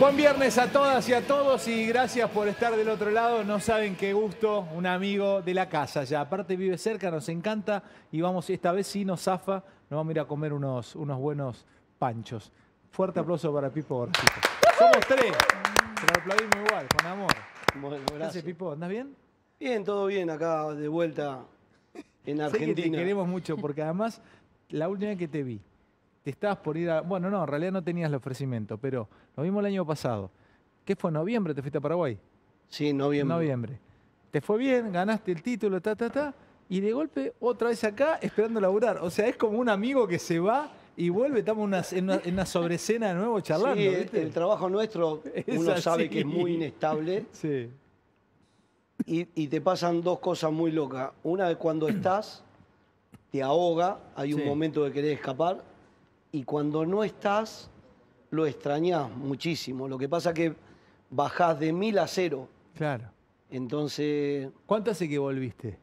Buen viernes a todas y a todos y gracias por estar del otro lado. No saben qué gusto, un amigo de la casa ya. Aparte vive cerca, nos encanta y vamos, esta vez sí nos zafa, nos vamos a ir a comer unos, unos buenos panchos. Fuerte aplauso para Pipo. Somos tres. Se lo aplaudimos igual, con amor. Bueno, ¿Qué haces, gracias. Pipo? ¿Andás bien? Bien, todo bien acá de vuelta en Sé que te Argentina. queremos mucho porque además la última vez que te vi, te estabas por ir a... Bueno, no, en realidad no tenías el ofrecimiento, pero lo vimos el año pasado. ¿Qué fue? ¿Noviembre te fuiste a Paraguay? Sí, noviembre. Noviembre. Te fue bien, ganaste el título, ta, ta, ta, y de golpe otra vez acá esperando laburar. O sea, es como un amigo que se va y vuelve, estamos en una, en una, en una sobrecena de nuevo charlando. Sí, el, ¿viste? el trabajo nuestro, Es uno así. sabe que es muy inestable Sí. y, y te pasan dos cosas muy locas. Una es cuando estás, te ahoga, hay un Sí. momento de querer escapar, y cuando no estás, lo extrañás muchísimo. Lo que pasa que bajás de mil a cero. Claro. Entonces, ¿Cuánto hace que volviste?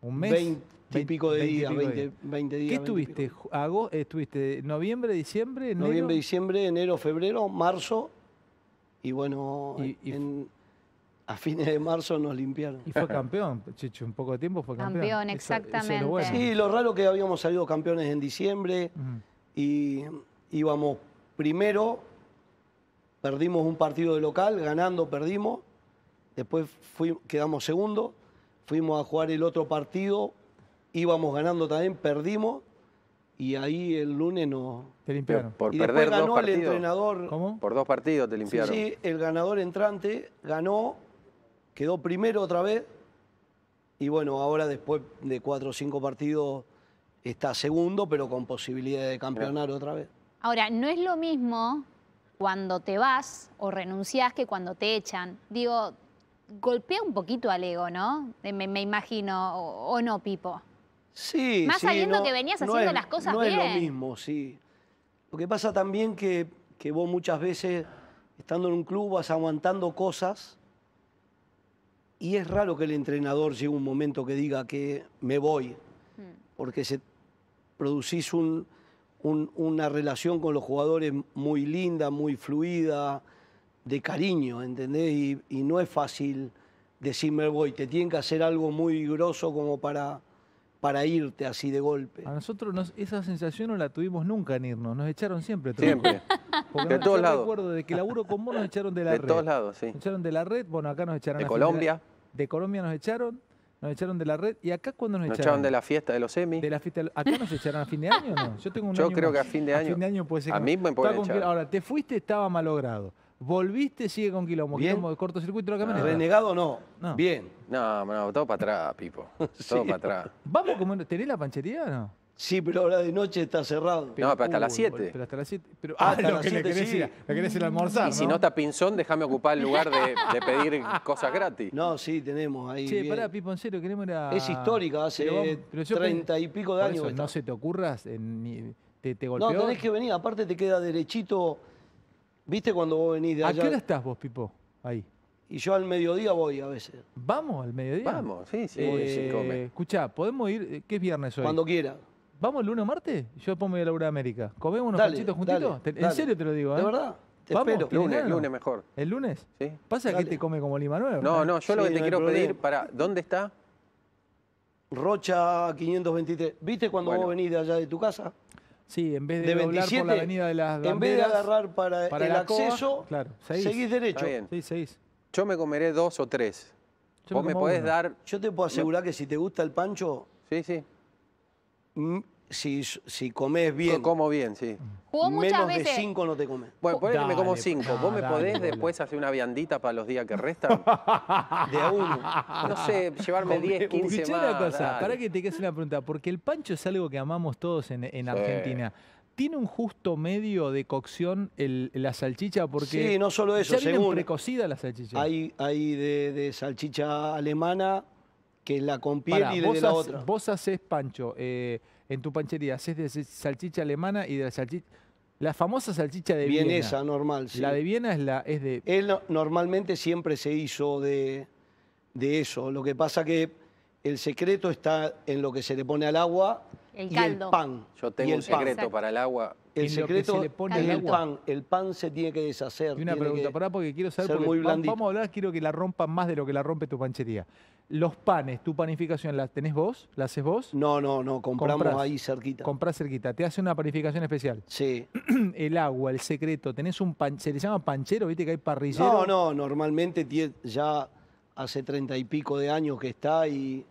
¿Un mes? 20 y pico de 20 y días, pico de 20, días. 20 días. ¿Qué 20 y estuviste? pico. Ju- ago- eh, ¿Estuviste noviembre, diciembre, enero? Noviembre, diciembre, enero, febrero, marzo. Y bueno, Y- y- en- a fines de marzo nos limpiaron. Y fue campeón, Chicho, en poco tiempo fue campeón. Campeón, Eso- eso es lo exactamente. bueno. Sí, lo raro que habíamos salido campeones en diciembre. Y íbamos primero, perdimos un partido de local, ganando, perdimos. Después fui- quedamos segundo, fuimos a jugar el otro partido, íbamos ganando también, perdimos. Y ahí el lunes nos... Te limpiaron. Por y perder después dos ganó el partidos. entrenador ¿Cómo? Por dos partidos te Sí, limpiaron. Sí, el ganador entrante ganó, quedó primero otra vez y bueno, ahora después de cuatro o cinco partidos está segundo, pero con posibilidad de campeonar otra vez. Ahora, no es lo mismo cuando te vas o renunciás que cuando te echan. Digo, golpea un poquito al ego, ¿no? Me, me imagino, o, o no, Pipo. Sí, Más sí, sabiendo que venías haciendo es- las cosas no es bien. lo mismo, sí. Lo que pasa también que, que vos muchas veces, estando en un club, vas aguantando cosas y es raro que el entrenador llegue un momento que diga que me voy, porque se, producís un- un- una relación con los jugadores muy linda, muy fluida, de cariño, ¿entendés? Y, y no es fácil decir me voy, te tienen que hacer algo muy grosso como para, para irte así de golpe. A nosotros nos- esa sensación no la tuvimos nunca en irnos, nos echaron siempre. Siempre. Porque De no- todos yo lados. recuerdo de que laburo con vos nos echaron de la De red. todos lados, sí. Nos echaron de la red, bueno, acá nos echaron De Colombia. de Colombia nos echaron, nos echaron de la red. ¿Y acá cuándo nos, Nos echaron de la fiesta de los semis. De la fiesta. ¿Acá nos echaron a fin de año o no? Yo tengo un Yo año creo más. que a fin de año. A fin de año puede ser. A mí me pueden echar. Ahora, te fuiste, estaba malogrado. Volviste, sigue con quilombo. Bien. Quilombo de cortocircuito de la camioneta. Renegado no. No. Bien. No, no, todo para atrás, Pipo. Todo Sí. para atrás. Vamos como ¿Tenés la panchería o no? Sí, pero ahora de noche está cerrado. No, pero hasta las Uy, 7. Pero hasta las 7. Pero, Ah, hasta lo las que le siete, querés sí. ir lo querés ir a almorzar, Y si no está Pinzón, déjame ocupar el lugar de, de pedir cosas gratis. No, sí, tenemos ahí. Bien. pará, Pipo, en serio, queremos ir a... Es histórica, hace treinta y pico de años no se te ocurras, en ni- te, te No, tenés que venir. Aparte te queda derechito. ¿Viste cuando vos venís de ¿A qué allá? hora estás vos, Pipo? Ahí. Y yo al mediodía voy a veces. ¿Vamos al mediodía? Vamos, sí, sí, comer. Escuchá, ¿podemos ir? eh, ¿Qué es viernes hoy? Cuando quiera. ¿Vamos el lunes o martes? Yo después me voy a laburar a América. ¿Comemos unos Dale, panchitos juntitos? dale, en dale. serio te lo digo, ¿eh? ¿De verdad? Te Vamos, espero. ¿tenés Lunes, ganas? lunes mejor. ¿El lunes? ¿Sí? Pasa que te come como Lima Nueva. No, no, yo lo que te no quiero pedir para. ¿Dónde está? Rocha 523. ¿Viste cuando Bueno. vos venís de allá de tu casa? Sí, en vez de, De doblar 27. por la avenida de las en vez de Banderas, agarrar para, para el Coa, acceso, claro, seguís. seguís derecho. Está bien. Sí, seis. Yo me comeré dos o tres. Yo Vos me me podés uno. dar. Yo te puedo asegurar que si te gusta el pancho, Sí, sí. Si, si comes bien, Como bien, sí. Jugó muchas menos veces. de cinco no te comes. Bueno, ponele que me como cinco. no, ¿Vos me dale, podés después hacer una viandita para los días que restan? De a uno. No sé, llevarme 10, 15 Escuchá más. una cosa, dale. para que te quede una pregunta, porque el pancho es algo que amamos todos en, en Argentina. ¿Tiene un justo medio de cocción el- la salchicha? Porque Sí, no solo eso, ya vienen según- precocida la salchicha. Hay, hay de, de salchicha alemana, que la con piel Pará, y de, vos, la otra. vos haces pancho eh, en tu panchería, haces de salchicha alemana y de la salchicha... La famosa salchicha de Viena. Vienesa, normal. sí. La de Viena es, la, es de... Él no- normalmente siempre se hizo de, de eso. Lo que pasa que el secreto está en lo que se le pone al agua El y caldo. el pan. Yo y tengo el un secreto para el agua El secreto se le pone es el el pan. El pan se tiene que deshacer. Y una pregunta, pará, porque quiero saber, porque muy vamos a hablar, quiero que la rompan más de lo que la rompe tu panchería. Los panes, tu panificación, ¿la tenés vos? ¿La haces vos? No, no, no, compramos Comprás. ahí cerquita. Comprás cerquita, te hace una panificación especial. sí. El agua, el secreto, tenés un pan, se le llama panchero, viste que hay parrillero. No, no, normalmente ya hace treinta y pico de años que está y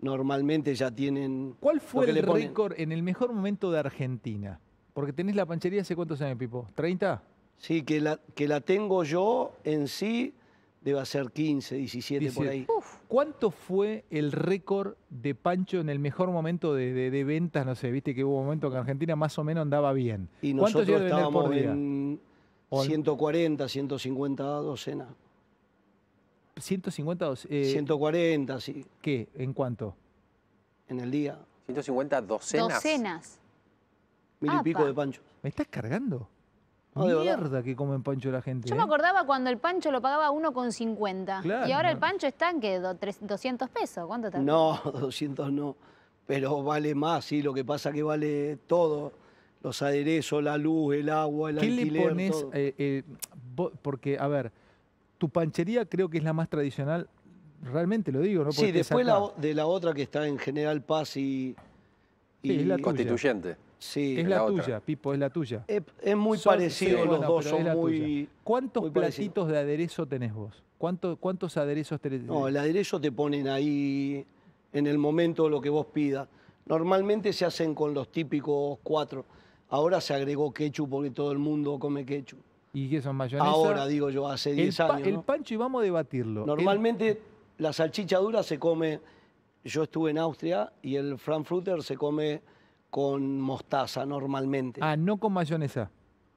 normalmente ya tienen. ¿Cuál fue el récord en el mejor momento de Argentina? Porque tenés la panchería hace cuántos años, Pipo? ¿30? Sí, que la, que la tengo yo en sí debe ser 15, 17 por 17. ahí. ¿Cuánto fue el récord de Pancho en el mejor momento de, de- de ventas? No sé, viste que hubo un momento que Argentina más o menos andaba bien. Y ¿Cuánto nosotros estábamos por día? en O en- 140, 150 docenas. 150 dos- eh, 140, sí, ¿Qué? ¿En cuánto? en el día. 150 docenas. Docenas. Mil y pico de panchos. ¿Me estás cargando? No, de verdad. Mierda que comen Pancho la gente. Yo ¿eh? me acordaba cuando el pancho lo pagaba 1,50. Claro, y ahora el pancho está en que 200 pesos. ¿Cuánto está? No, 200 no. Pero vale más, sí. Lo que pasa que vale todo. Los aderezos, la luz, el agua, el ¿Qué le alquiler, pones? todo. eh, eh, vo- porque, a ver, tu panchería creo que es la más tradicional. Realmente lo digo, ¿no? Porque sí, después la de la otra que está en General Paz y... Sí, es la y- tuya. Constituyente. Sí, Es la la, otra. tuya, Pipo, es la tuya. es, es muy Son- parecido, sí, los bueno, dos son muy... ¿Cuántos muy parecido. platitos de aderezo tenés vos? ¿Cuánto- ¿Cuántos aderezos tenés? No, el aderezo te ponen ahí en el momento lo que vos pidas. Normalmente se hacen con los típicos cuatro. Ahora se agregó ketchup porque todo el mundo come ketchup. ¿Y qué son mayonesa? Ahora, digo yo, hace el, 10 pa- años. el ¿no? pancho, y vamos a debatirlo. El- Normalmente la salchicha dura se come, yo estuve en Austria y el Frankfurter se come con mostaza normalmente. ah, no con mayonesa,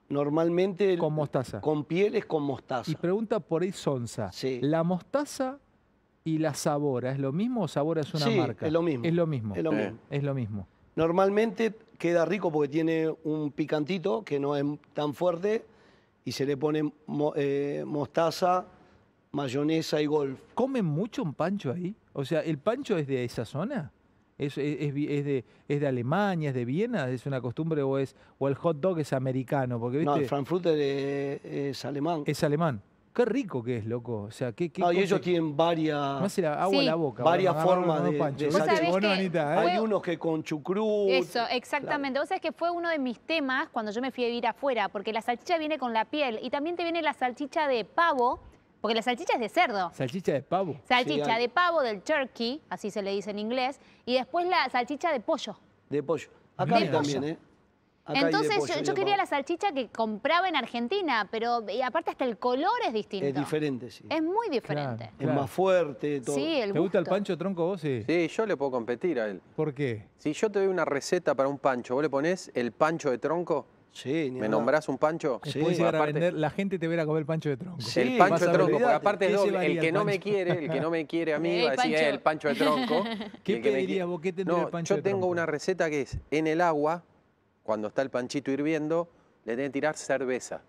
Normalmente con mostaza. con pieles con mostaza. Y pregunta por ahí Sonsa. Sí. ¿La mostaza y la sabora es lo mismo o sabora es una Sí, marca? es lo mismo. Es lo mismo. Es lo Eh. mismo. Es lo mismo. Normalmente queda rico porque tiene un picantito que no es tan fuerte y se le pone mo- eh, mostaza, mayonesa y golf. ¿Comen mucho un pancho ahí? O sea, ¿el pancho es de esa zona? ¿Es, es- de, ¿Es de Alemania, es de Viena? ¿Es una costumbre o es o el hot dog es americano? Porque No, el ¿viste? Frankfurter es, es alemán. es alemán. Qué rico que es, loco. O sea, qué, qué No, y ellos tienen varias... Me hace la agua a la boca. Varias formas de- de ¿Viste Vos sabés vos no, que Anita, eh? fue- Hay unos que con chucrut. Eso, exactamente. Vos sabés que fue uno de mis temas cuando yo me fui a vivir afuera, porque la salchicha viene con la piel y también te viene la salchicha de pavo, porque la salchicha es de cerdo. Salchicha de pavo. Salchicha Sí, de pavo, del turkey, así se le dice en inglés, y después la salchicha de pollo. De pollo. Acá De hay también, pollo. ¿eh? Acá hay de Entonces pollo yo, quería la salchicha que compraba en Argentina, pero y aparte hasta el color es distinto. Es diferente, sí. Es muy diferente. Claro. Es más fuerte, todo. Sí, el ¿Te gusta el pancho tronco vos? Sí. Sí, yo le puedo competir a él. ¿Por qué? Si yo te doy una receta para un pancho, vos le ponés el pancho de tronco, Sí, ni ¿me nombrás un pancho? Sí, puedes llegar a aparte- vender, la gente te verá a comer pancho de tronco. Sí, el pancho de tronco, porque aparte es ¿Qué se doble. varía El que el no me quiere, el que no me quiere a mí, va a decir, pancho. "Eh, el pancho de tronco. ¿Qué qui- vos? ¿Qué tendría No, el pancho yo de tengo tronco? una receta que es, en el agua, cuando está el panchito hirviendo, le tenés que tirar cerveza.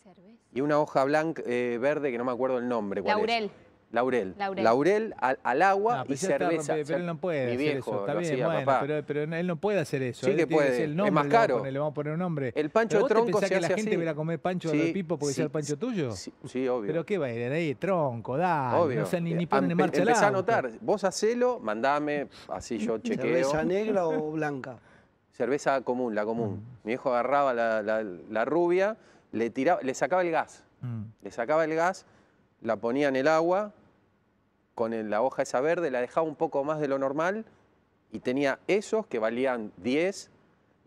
Cerveza. Y una hoja blanca, eh, verde, que no me acuerdo el nombre. ¿cuál es? Laurel. Laurel. Al, al agua No, y está, cerveza. pero él no puede Mi hacer viejo eso. Está bien, hacía, bueno, papá. pero, pero él no puede hacer eso. Sí que tiene puede. el Es más le vamos a caro. poner- Le vamos a poner un nombre. El pancho ¿Pero de vos tronco se que la hace gente va a a comer pancho de Pipo porque sea el pancho tuyo? Sí, sí, obvio. ¿Pero qué va a ir ahí? Tronco, dale. Obvio. No sé, ni, ni Eh, ponen en marcha el Empezá a anotar. Vos hacelo, mandame, así yo chequeo. ¿Cerveza negra o blanca? Cerveza común, la común. Mm. Mi hijo agarraba la, la- la rubia, le, tiraba, le sacaba el gas. Mm. Le sacaba el gas, la ponía en el agua, con el- la hoja esa verde, la dejaba un poco más de lo normal y tenía esos que valían 10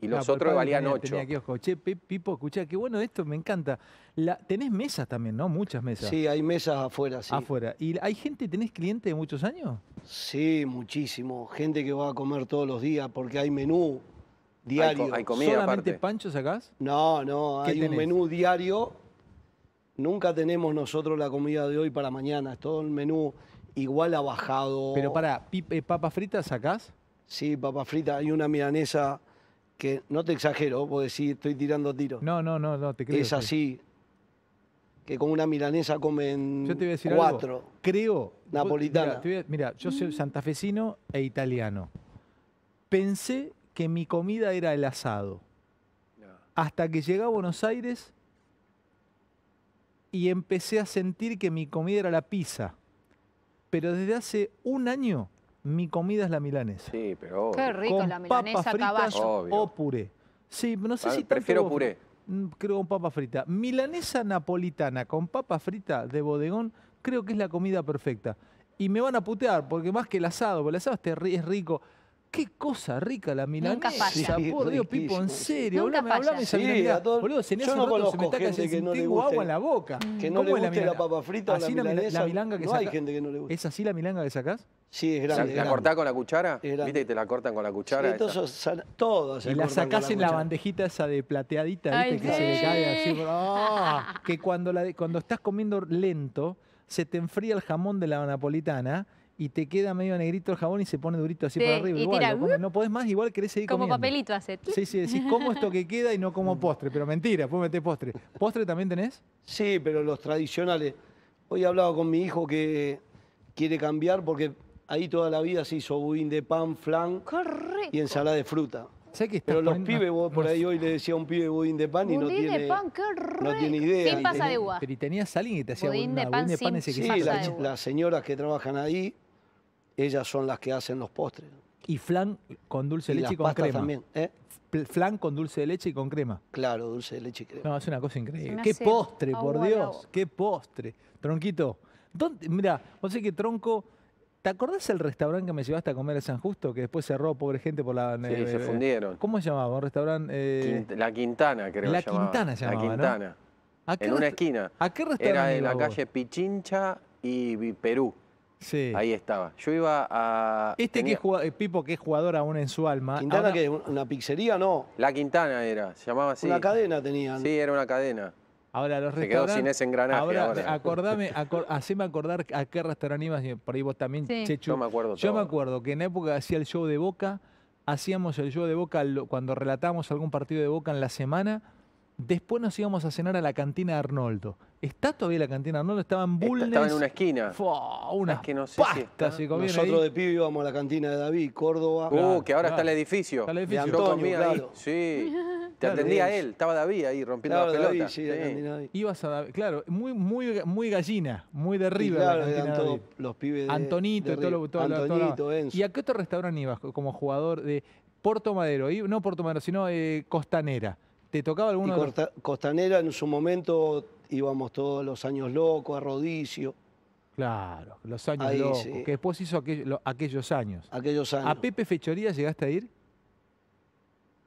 y los Ah, otros valían tenía- 8. tenía kiosco. Che, Pi- Pipo, escuchá, qué bueno esto, me encanta. La, tenés mesas también, ¿no? Muchas mesas. Sí, hay mesas afuera, sí. Afuera. ¿Y hay gente, tenés clientes de muchos años? Sí, muchísimo. Gente que va a comer todos los días porque hay menú diario. hay comida ¿Solamente aparte. pancho sacás? No, no, ¿Qué hay un menú diario. Nunca tenemos nosotros la comida de hoy para mañana. Es todo el menú igual ha bajado. Pero para, papas fritas sacás? Sí, papa frita. Hay una milanesa que, no te exagero, porque sí estoy tirando tiros. No, no, no, no, te creo. es sí. así. Que con una milanesa comen Yo te voy a decir cuatro. algo. Creo. Napolitana. Mira, yo soy santafesino e italiano. Pensé que mi comida era el asado. hasta que llegué a Buenos Aires y empecé a sentir que mi comida era la pizza. Pero desde hace un año mi comida es la milanesa. Sí, pero Qué rico con la papas milanesa a fritas caballo. Obvio. o puré. Sí, no sé Ah, si tanto prefiero vos- puré. Mm, Creo con papa frita. Milanesa napolitana con papa frita de bodegón, creo que es la comida perfecta. Y me van a putear, porque más que el asado, porque el asado es rico. Qué cosa rica la milanesa. Sí, por Dios, Pipo, en serio. Nunca Hablame, hablame esa Sí, milanesa. todo- Boludo, yo hace no rato, se me conozco está cayendo, que no le tengo guste- agua en la boca. Que no ¿Cómo le guste la milanga? papa frita o la Así la, milanesa. la milanga que no hay saca- gente que no le guste. ¿Es así la milanga que sacás? Sí, es O sea, grande. ¿La grande. cortás con la cuchara? ¿Viste que te la cortan con la Sí, cuchara? se Y la sacás en la bandejita esa de plateadita, Ay, ¿viste? que se le cae así. ¡Ah! Que la, cuando estás comiendo lento, se te enfría el jamón de la napolitana y te queda medio negrito el jamón y se pone durito así Sí, por arriba. y Igual, tira, lo comes, no podés más, igual querés seguir Como comiendo. papelito hace. Sí, sí, decís, como esto que queda y no como postre. Pero mentira, después metés postre. ¿Postre también tenés? Sí, pero los tradicionales. Hoy he hablado con mi hijo que quiere cambiar porque ahí toda la vida se hizo budín de pan, flan rico. y ensalada de fruta. Sé que estás Pero los pibes, vos por ahí hoy le decía a un pibe budín de pan y no Budín tiene... de pan, qué no tiene idea. Sin Y pasa de uva. Pero y tenías alguien que te hacía Budín de pan budín de pan sin- ese que Sí, las señoras que trabajan ahí, ellas son las que hacen los postres. Y flan con dulce de leche y con crema. también. ¿eh? Flan con dulce de leche y con crema. Claro, dulce de leche y crema. No, es una cosa increíble. Qué postre, por agua Dios. Qué postre. Tronquito. ¿dónde- Mira, vos sé que Tronco. ¿Te acordás el restaurante que me llevaste a comer a San Justo? Que después cerró, pobre gente, por la. Sí, eh, se fundieron. ¿Cómo se llamaba? Un restaurante. eh, Quint- La Quintana, creo La que llamaba. Quintana se llamaba, La ¿no? Quintana. ¿a qué En una esquina. ¿A qué restaurante? Era en la vos? calle Pichincha y Perú. Sí. Ahí estaba. Yo iba a. Este que es jugado- eh, Pipo, que es jugador aún en su alma. Quintana, ahora- que una pizzería, no. La Quintana era, se llamaba así. Una cadena tenían. Sí, era una cadena. Ahora los Se quedó sin ese engranaje Ahora, ahora. acordame, acor- haceme acordar a qué restaurante ibas, y por ahí vos también, Sí. Chechu. Yo me acuerdo Yo me acuerdo que en época hacía el show de Boca, hacíamos el show de Boca cuando relatábamos algún partido de Boca en la semana. Después nos íbamos a cenar a la cantina de Arnoldo. ¿Está todavía la cantina de Arnoldo? Estaba en Bulnes. Estaba en una esquina. Fua, unas que no sé si pastas está. comían Nosotros ahí. de pibe íbamos a la cantina de David, Córdoba. Uh, que ahora claro. está el edificio. Está el edificio. De Yo Antonio, ahí. Sí. Te Claro, atendía es. él. Estaba David ahí rompiendo Claro, la David, pelota. sí, la Sí. cantina de David. Ibas a, claro, muy, muy, muy gallina, muy de Y arriba claro, la eran todos David. los pibes de Antonito de y todo lo, River. todo Antonito, Enzo. ¿Y a qué otro restaurante ibas como jugador de Puerto Madero? Y- No Puerto Madero, sino eh, Costanera. ¿Te tocaba Y alguno Corta- Costanera en su momento íbamos todos los años locos, a Rodicio, Claro, los años Ahí, locos, sí. que después hizo aquel- lo- aquellos años. aquellos años. ¿A Pepe Fechoría llegaste a ir?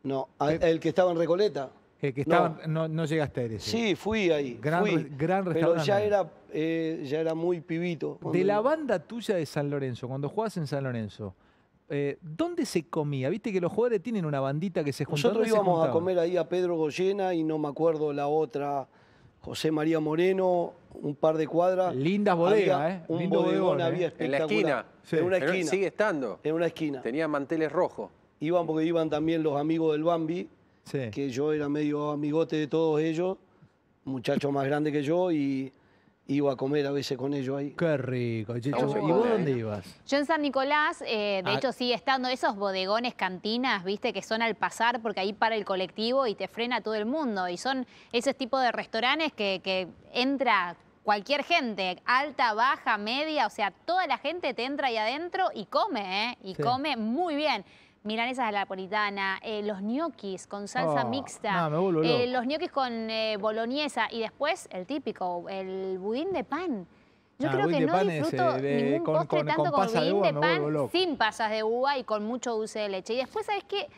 No, a- el que estaba en Recoleta. El que No. estaba, no, no llegaste a ir ese. Sí, fui ahí. Gran fui, re- gran Pero restaurante. ya era, eh, ya era muy pibito. De la banda tuya de San Lorenzo, cuando jugabas en San Lorenzo, eh, ¿dónde se comía? Viste que los jugadores tienen una bandita que se junta. Nosotros ¿Dónde se íbamos a comer ahí a Pedro Goyena y no me acuerdo la otra, José María Moreno, un par de cuadras. Lindas bodegas, ¿eh? Un Lindo bodegón bodegón, ¿eh? había En la espectacular. esquina. Sí. En una Pero esquina. sigue estando. En una esquina. Tenía manteles rojos. Iban porque iban también los amigos del Bambi, Sí. que yo era medio amigote de todos ellos, muchachos más grandes que yo, y iba a comer a veces con ellos ahí. Qué rico. Estamos ¿Y vos dónde ibas? Yo en San Nicolás, eh, de Ah. hecho, sigue estando esos bodegones, cantinas, viste, que son al pasar porque ahí para el colectivo y te frena todo el mundo. Y son ese tipo de restaurantes que, que entra cualquier gente, alta, baja, media, o sea, toda la gente te entra ahí adentro y come, ¿eh? Y Sí. come muy bien. Milanesas a la napolitana, eh, los ñoquis con salsa Oh, mixta, eh, los ñoquis con eh, boloñesa y después el típico, el budín de pan. Yo Ah, creo que de no es, disfruto eh, de- ningún con- postre con- tanto con como de budín uva de me pan sin pasas de uva y con mucho dulce de leche. Y después, ¿sabes qué?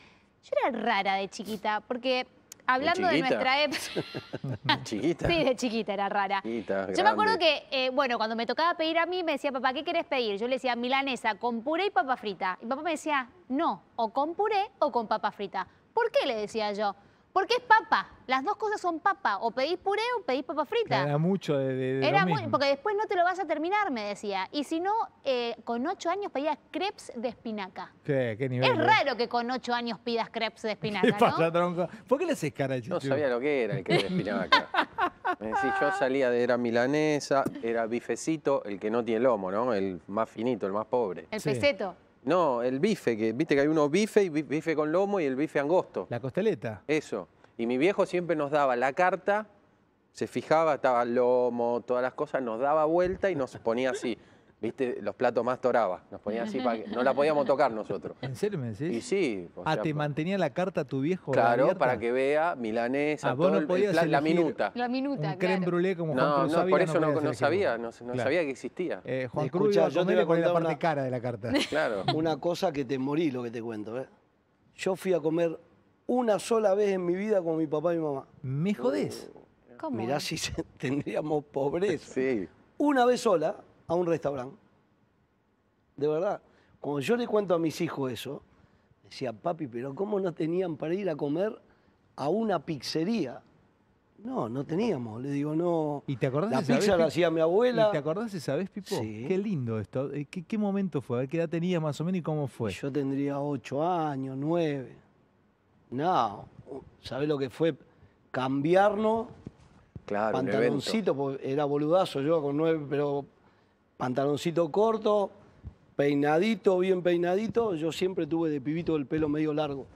Yo era rara de chiquita, porque hablando de, chiquita? nuestra época... Chiquita. sí, de chiquita era rara. Chiquita, Yo me acuerdo que, eh, bueno, cuando me tocaba pedir a mí, me decía, papá, ¿qué querés pedir? Yo le decía, milanesa con puré y papa frita. Y papá me decía, no, o con puré o con papa frita. ¿Por qué? Le decía yo. Porque es papa. Las dos cosas son papa. O pedís puré o pedís papa frita. Era mucho de, de- de Era lo muy, porque después no te lo vas a terminar, me decía. Y si no, eh, con ocho años pedía crepes de espinaca. ¿Qué, qué nivel? Es eh? raro que con ocho años pidas crepes de ¿Qué espinaca, pasa, ¿no? tronco? ¿Por qué le haces cara, No Chechu? sabía lo que era el que despinaba acá. Es decir, yo salía de, era milanesa, era bifecito, el que no tiene lomo, ¿no? El más finito, el más pobre. El Sí. peseto. No, el bife, que viste que hay uno bife y bi- bife con lomo y el bife angosto. La costeleta. Eso. Y mi viejo siempre nos daba la carta, se fijaba, estaba el lomo, todas las cosas, nos daba vuelta y nos ponía así. ¿Viste? Los platos más toraba. Nos ponía así para que no la podíamos tocar nosotros. ¿En serio me decís? Y sí. o ah, sea, te pa- mantenía la carta tu viejo Claro, abierta? para que vea milanesa, Ah, todo no el- el la minuta. La minuta, Un creme brûlée como Juan No, Cruz no, sabía, por eso no, no sabía, no, no Claro. sabía que existía. Eh, Juan Cruz Escuchá, iba a yo te comer voy a ponía la contar parte una- cara de la carta. Claro. Una cosa que te morí lo que te cuento. ¿eh? Yo fui a comer una sola vez en mi vida con mi papá y mi mamá. ¿Me jodés? ¿Cómo? Mirá si tendríamos pobreza. Sí. Una vez sola a un restaurante. De verdad. Cuando yo le cuento a mis hijos eso, decía, papi, pero ¿cómo no tenían para ir a comer a una pizzería? No, no teníamos. Le digo, no. ¿Y te acordás La esa vez, pizza la hacía mi ¿Y abuela. te acordás esa vez, Pipo? Sí. Qué lindo esto. Eh, ¿Qué, qué momento fue? A ver, ¿Qué edad tenías más o menos y cómo fue? Yo tendría ocho años, nueve. No, ¿sabés lo que fue? Cambiarnos, Claro, pantaloncito, porque era boludazo yo con nueve, pero pantaloncito corto, peinadito, bien peinadito. Yo siempre tuve de pibito el pelo medio largo.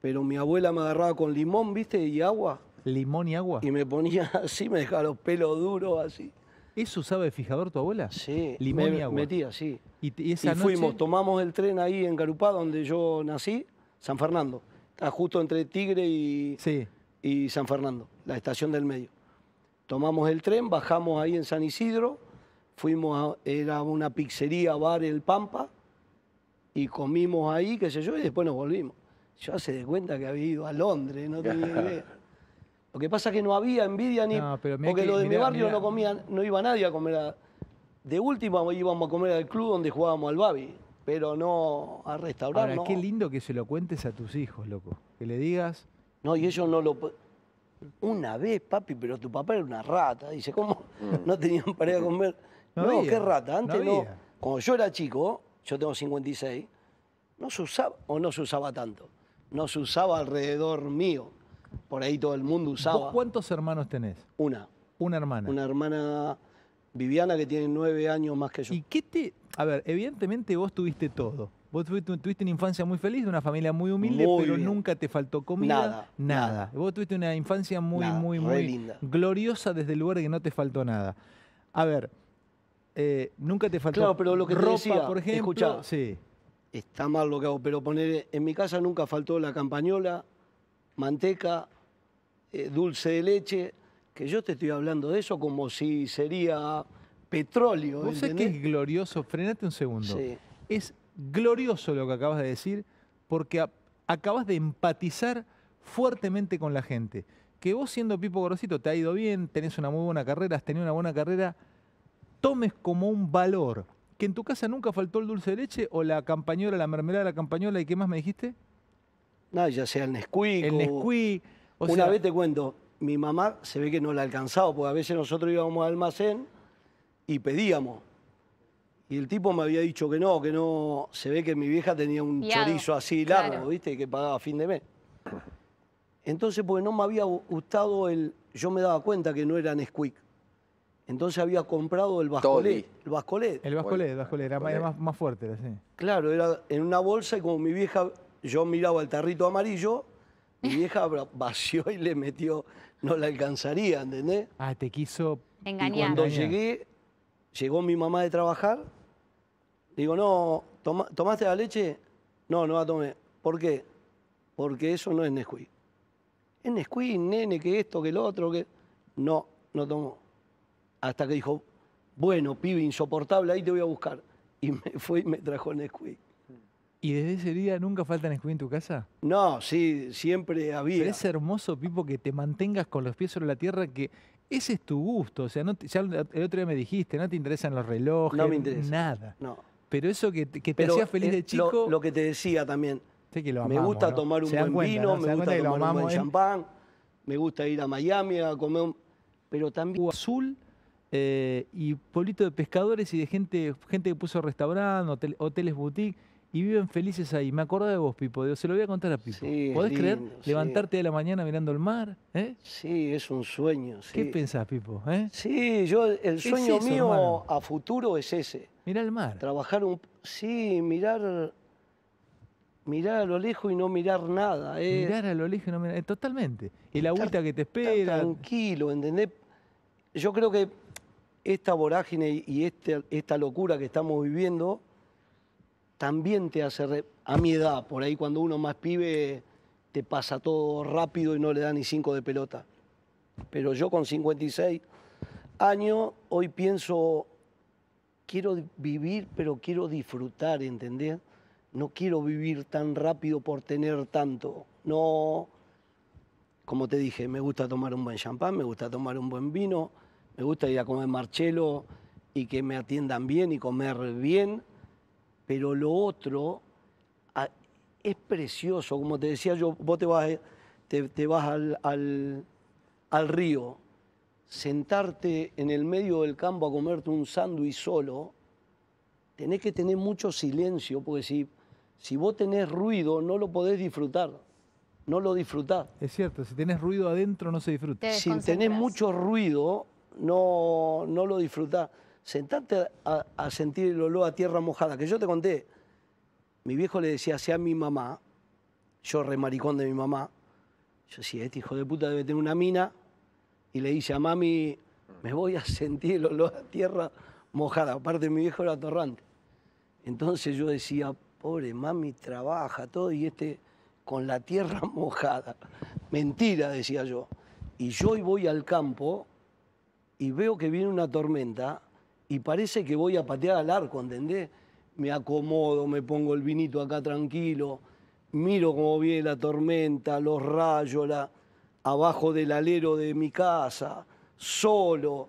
Pero mi abuela me agarraba con limón, ¿viste? Y agua. ¿Limón y agua? Y me ponía así, me dejaba los pelos duros así. ¿Eso usaba de fijador tu abuela? Sí, Limón me y agua. metía, sí. Y, y Y fuimos, tomamos el tren ahí en Carupá, donde yo nací, San Fernando. Está justo entre Tigre y, Sí. y San Fernando, la estación del medio. Tomamos el tren, bajamos ahí en San Isidro, fuimos a, era una pizzería, bar El Pampa, y comimos ahí, qué sé yo, y después nos volvimos. Yo se de cuenta que había ido a Londres, no tenía idea. Lo que pasa es que no había envidia ni. No, pero porque que- lo de mi barrio mirá. no comían, no iba nadie a comer a. De última íbamos a comer al club donde jugábamos al Babi, pero no a restaurar. Ahora, no. qué lindo que se lo cuentes a tus hijos, loco. Que le digas, No, y ellos no lo. Una vez, papi, pero tu papá era una rata. Dice, ¿cómo no tenían para ir a comer? No qué rata. Antes no. Cuando yo era chico, yo tengo 56, no se usaba, o no se usaba tanto. No se usaba alrededor mío. Por ahí todo el mundo ¿vos usaba. cuántos hermanos tenés? Una. Una hermana. Una hermana Viviana que tiene nueve años más que yo. ¿Y qué te...? A ver, evidentemente vos tuviste todo. Vos tuviste, tuviste una infancia muy feliz, de una familia muy humilde, Muy pero bien. nunca te faltó comida. Nada, Nada. nada. Vos tuviste una infancia muy, Nada, muy, muy linda. gloriosa desde el lugar de que no te faltó nada. A ver, eh, nunca te faltó Claro, pero lo que te ropa, decía, por ejemplo. escuchá. Sí. Está mal lo que hago, pero poner en mi casa nunca faltó la campañola, manteca, eh, dulce de leche, que yo te estoy hablando de eso como si sería petróleo. Vos sabés que es glorioso, frenate un segundo. Sí. Es glorioso lo que acabas de decir porque a- acabas de empatizar fuertemente con la gente. Que vos siendo Pipo Gorosito te ha ido bien, tenés una muy buena carrera, has tenido una buena carrera, tomes como un valor que en tu casa nunca faltó el dulce de leche o la campañola, la mermelada de la campañola y qué más me dijiste? Nada, ya sea el Nesquik. El Nesquik. o Una sea, vez te cuento, mi mamá se ve que no la alcanzaba, porque a veces nosotros íbamos al almacén y pedíamos. Y el tipo me había dicho que no, que no. Se ve que mi vieja tenía un Fiado, chorizo así largo, claro. ¿viste? Que pagaba a fin de mes. Entonces, porque no me había gu- gustado el. Yo me daba cuenta que no era Nesquik. Entonces había comprado el Bascolet. El Bascolet. el Bascolet, el Bascolet, era, más- más, más fuerte. era así. Claro, era en una bolsa y como mi vieja, yo miraba el tarrito amarillo, mi vieja vació y le metió, no la alcanzaría, ¿entendés? Ah, te quiso... Y Engañar. cuando Engañar. llegué, llegó mi mamá de trabajar, digo, no, toma- ¿tomaste la leche? No, no la tomé. ¿Por qué? Porque eso no es Nesquik. Es Nesquik, nene, que esto, que lo otro, que... No, no tomó. Hasta que dijo, bueno, pibe insoportable, ahí te voy a buscar. Y me fue y me trajo Nesquik. ¿Y desde ese día nunca falta Nesquik en tu casa? No, sí, siempre había. Pero es hermoso, Pipo, que te mantengas con los pies sobre la tierra, que ese es tu gusto. O sea, no te- ya el otro día me dijiste, no te interesan los relojes, No me interesa. nada. No. Pero eso que, te- que te Pero hacía feliz de chico, Lo, que te decía también. sé que lo me amamos, gusta ¿no? tomar un Se buen cuenta, vino, me gusta tomar un buen ¿eh? champán, me gusta ir a Miami a comer un... Pero también... Azul eh, y pueblito de pescadores y de gente, gente que puso restaurante, hotel- hoteles boutique y viven felices ahí. Me acuerdo de vos, Pipo, se lo voy a contar a Pipo. Sí, ¿Podés creer sí. levantarte de la mañana mirando el mar? ¿eh? Sí, es un sueño. Sí, ¿Qué pensás, Pipo? ¿eh? sí yo, el sueño eso, mío hermano. a futuro es ese. Mirá el mar. Trabajar un... Sí, mirar... mirar a lo lejos y no mirar nada. Es Mirar a lo lejos, no mirar- eh, totalmente. El agüita que te espera. tranquilo, ¿entendés? Yo creo que esta vorágine y este- esta locura que estamos viviendo también te hace, a mi edad, por ahí cuando uno más pibe, te pasa todo rápido y no le da ni cinco de pelota. Pero yo con 56 años, hoy pienso, quiero vivir, pero quiero disfrutar, ¿entendés? No quiero vivir tan rápido por tener tanto. No, como te dije, me gusta tomar un buen champán, me gusta tomar un buen vino, me gusta ir a comer marchelo y que me atiendan bien y comer bien, pero lo otro a- es precioso, como te decía yo, vos te vas, te, te vas al, al- al río, sentarte en el medio del campo a comerte un sándwich solo, tenés que tener mucho silencio, porque si, si vos tenés ruido no lo podés disfrutar, no lo disfrutás. Es cierto, si tenés ruido adentro no se disfruta. Te Si tenés mucho ruido, no, no lo disfrutás. Sentarte a, a sentir el olor a tierra mojada, que yo te conté. Mi viejo le decía así a mi mamá, yo remaricón de mi mamá, yo decía, este hijo de puta debe tener una mina, y le dice a mami, me voy a sentir el olor a tierra mojada. Aparte mi viejo era torrante. Entonces yo decía, pobre mami, trabaja todo y este con la tierra mojada. Mentira, decía yo. Y yo voy al campo y veo que viene una tormenta y parece que voy a patear al arco, ¿entendés? Me acomodo, me pongo el vinito acá tranquilo, miro cómo viene la tormenta, los rayos, la, abajo del alero de mi casa, solo.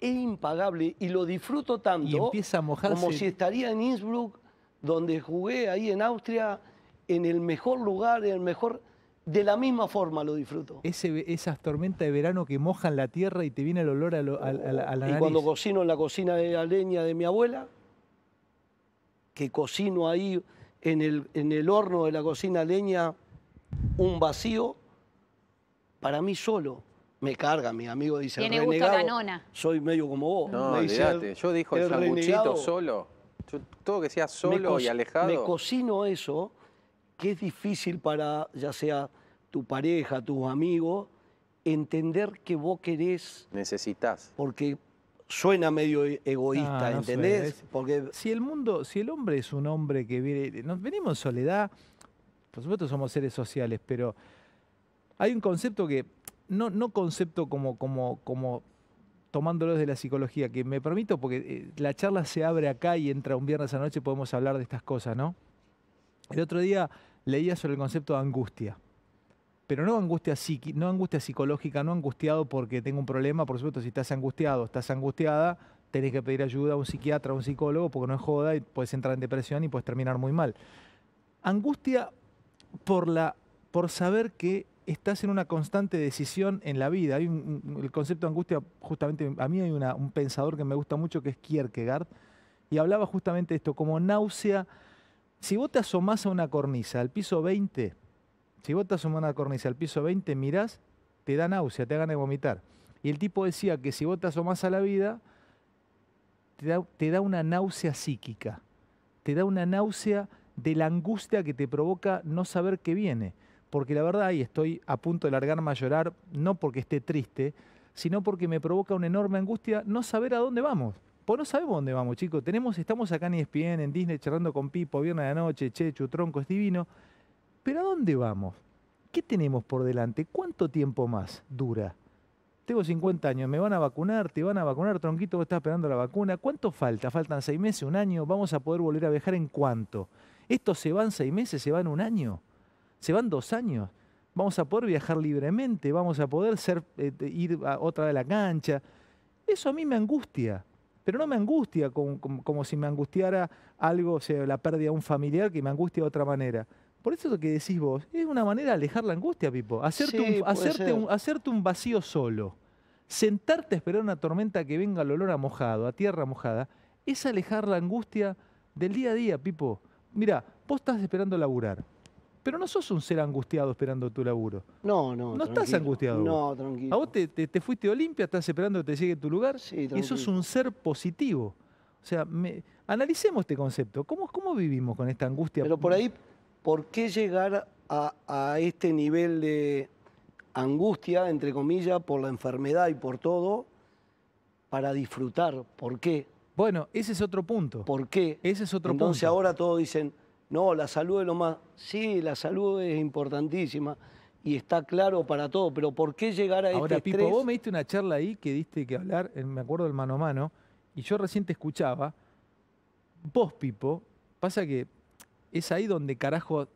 Es impagable y lo disfruto tanto Y empieza a mojarse. como si estaría en Innsbruck, donde jugué ahí en Austria, en el mejor lugar, en el mejor... De la misma forma lo disfruto. Ese, esas tormentas de verano que mojan la tierra y te viene el olor a, lo- a- a la, a la y cuando cocino en la cocina de la leña de mi abuela, que cocino ahí en el, en el horno de la cocina a leña un vacío, para mí solo. Me carga, mi amigo dice, Tiene gusto la renegado, nona. soy medio como vos. No, Me dice, olvídate. el- Yo dijo el, el sanguchito renegado. solo. Yo- todo que sea solo y alejado. Me cocino eso, que es difícil para ya sea tu pareja, tus amigos, entender que vos querés, Necesitas. porque suena medio e- egoísta, No, no ¿entendés? suena, Porque Si el mundo, si el hombre es un hombre que viene, nos venimos en soledad, por supuesto somos seres sociales, pero hay un concepto que, no, no concepto como, como, como tomándolo desde la psicología, que me permito, porque eh, la charla se abre acá y entra un viernes a la noche, podemos hablar de estas cosas, ¿no? El otro día leía sobre el concepto de angustia. Pero no angustia psiqui, no angustia psicológica, no angustiado porque tengo un problema, por supuesto, si estás angustiado, estás angustiada, tenés que pedir ayuda a un psiquiatra, a un psicólogo, porque no es joda y puedes entrar en depresión y puedes terminar muy mal. Angustia por, la, por saber que estás en una constante decisión en la vida. Hay un- el concepto de angustia, justamente, a mí hay un pensador que me gusta mucho que es Kierkegaard, y hablaba justamente de esto, como náusea. Si vos te asomás a una cornisa, al piso 20, si vos te asomás a una cornisa al piso 20, mirás, te da náusea, te da ganas de vomitar. Y el tipo decía que si vos te asomás a la vida, te da, te da una náusea psíquica, te da una náusea de la angustia que te provoca no saber qué viene. Porque la verdad, y estoy a punto de largarme a llorar, no porque esté triste, sino porque me provoca una enorme angustia no saber a dónde vamos. Pues no sabemos dónde vamos, chicos. Tenemos, estamos acá en ESPN, en Disney, charlando con Pipo, viernes de la noche, che, chutronco, es divino. Pero ¿a dónde vamos? ¿Qué tenemos por delante? ¿Cuánto tiempo más dura? Tengo 50 años, ¿me van a vacunar? ¿Te van a vacunar? Tronquito, vos estás esperando la vacuna. ¿Cuánto falta? ¿Faltan seis meses, un año? ¿Vamos a poder volver a viajar en cuánto? ¿Esto se van seis meses, se van un año? ¿Se van dos años? ¿Vamos a poder viajar libremente? ¿Vamos a poder ser, eh, ir a otra vez a la cancha? Eso a mí me angustia. Pero no me angustia como, como- como si me angustiara algo, o sea, la pérdida de un familiar que me angustia de otra manera. Por eso lo que decís vos, es una manera de alejar la angustia, Pipo. Hacerte, Sí, un, puede hacerte, ser. un, hacerte un vacío solo. Sentarte a esperar una tormenta que venga al olor a mojado, a tierra mojada, es alejar la angustia del día a día, Pipo. Mira, vos estás esperando laburar, pero no sos un ser angustiado esperando tu laburo. no, no. No estás tranquilo. angustiado No, tranquilo. A vos te, te- te fuiste a Olimpia, estás esperando que te llegue tu lugar, Sí, y sos tranquilo. un ser positivo. O sea, me- analicemos este concepto. ¿Cómo, ¿Cómo vivimos con esta angustia? Pero por ahí ¿por qué llegar a, a este nivel de angustia, entre comillas, por la enfermedad y por todo, para disfrutar? ¿Por qué? Bueno, ese es otro punto. ¿Por qué? Ese es otro Entonces punto. ahora todos dicen, no, la salud es lo más... Sí, la salud es importantísima y está claro para todo, pero ¿por qué llegar a Ahora, este Pipo, estrés? vos me diste una charla ahí que diste que hablar, en- me acuerdo del mano a mano, y yo recién te escuchaba. Vos, Pipo, pasa que es ahí donde carajo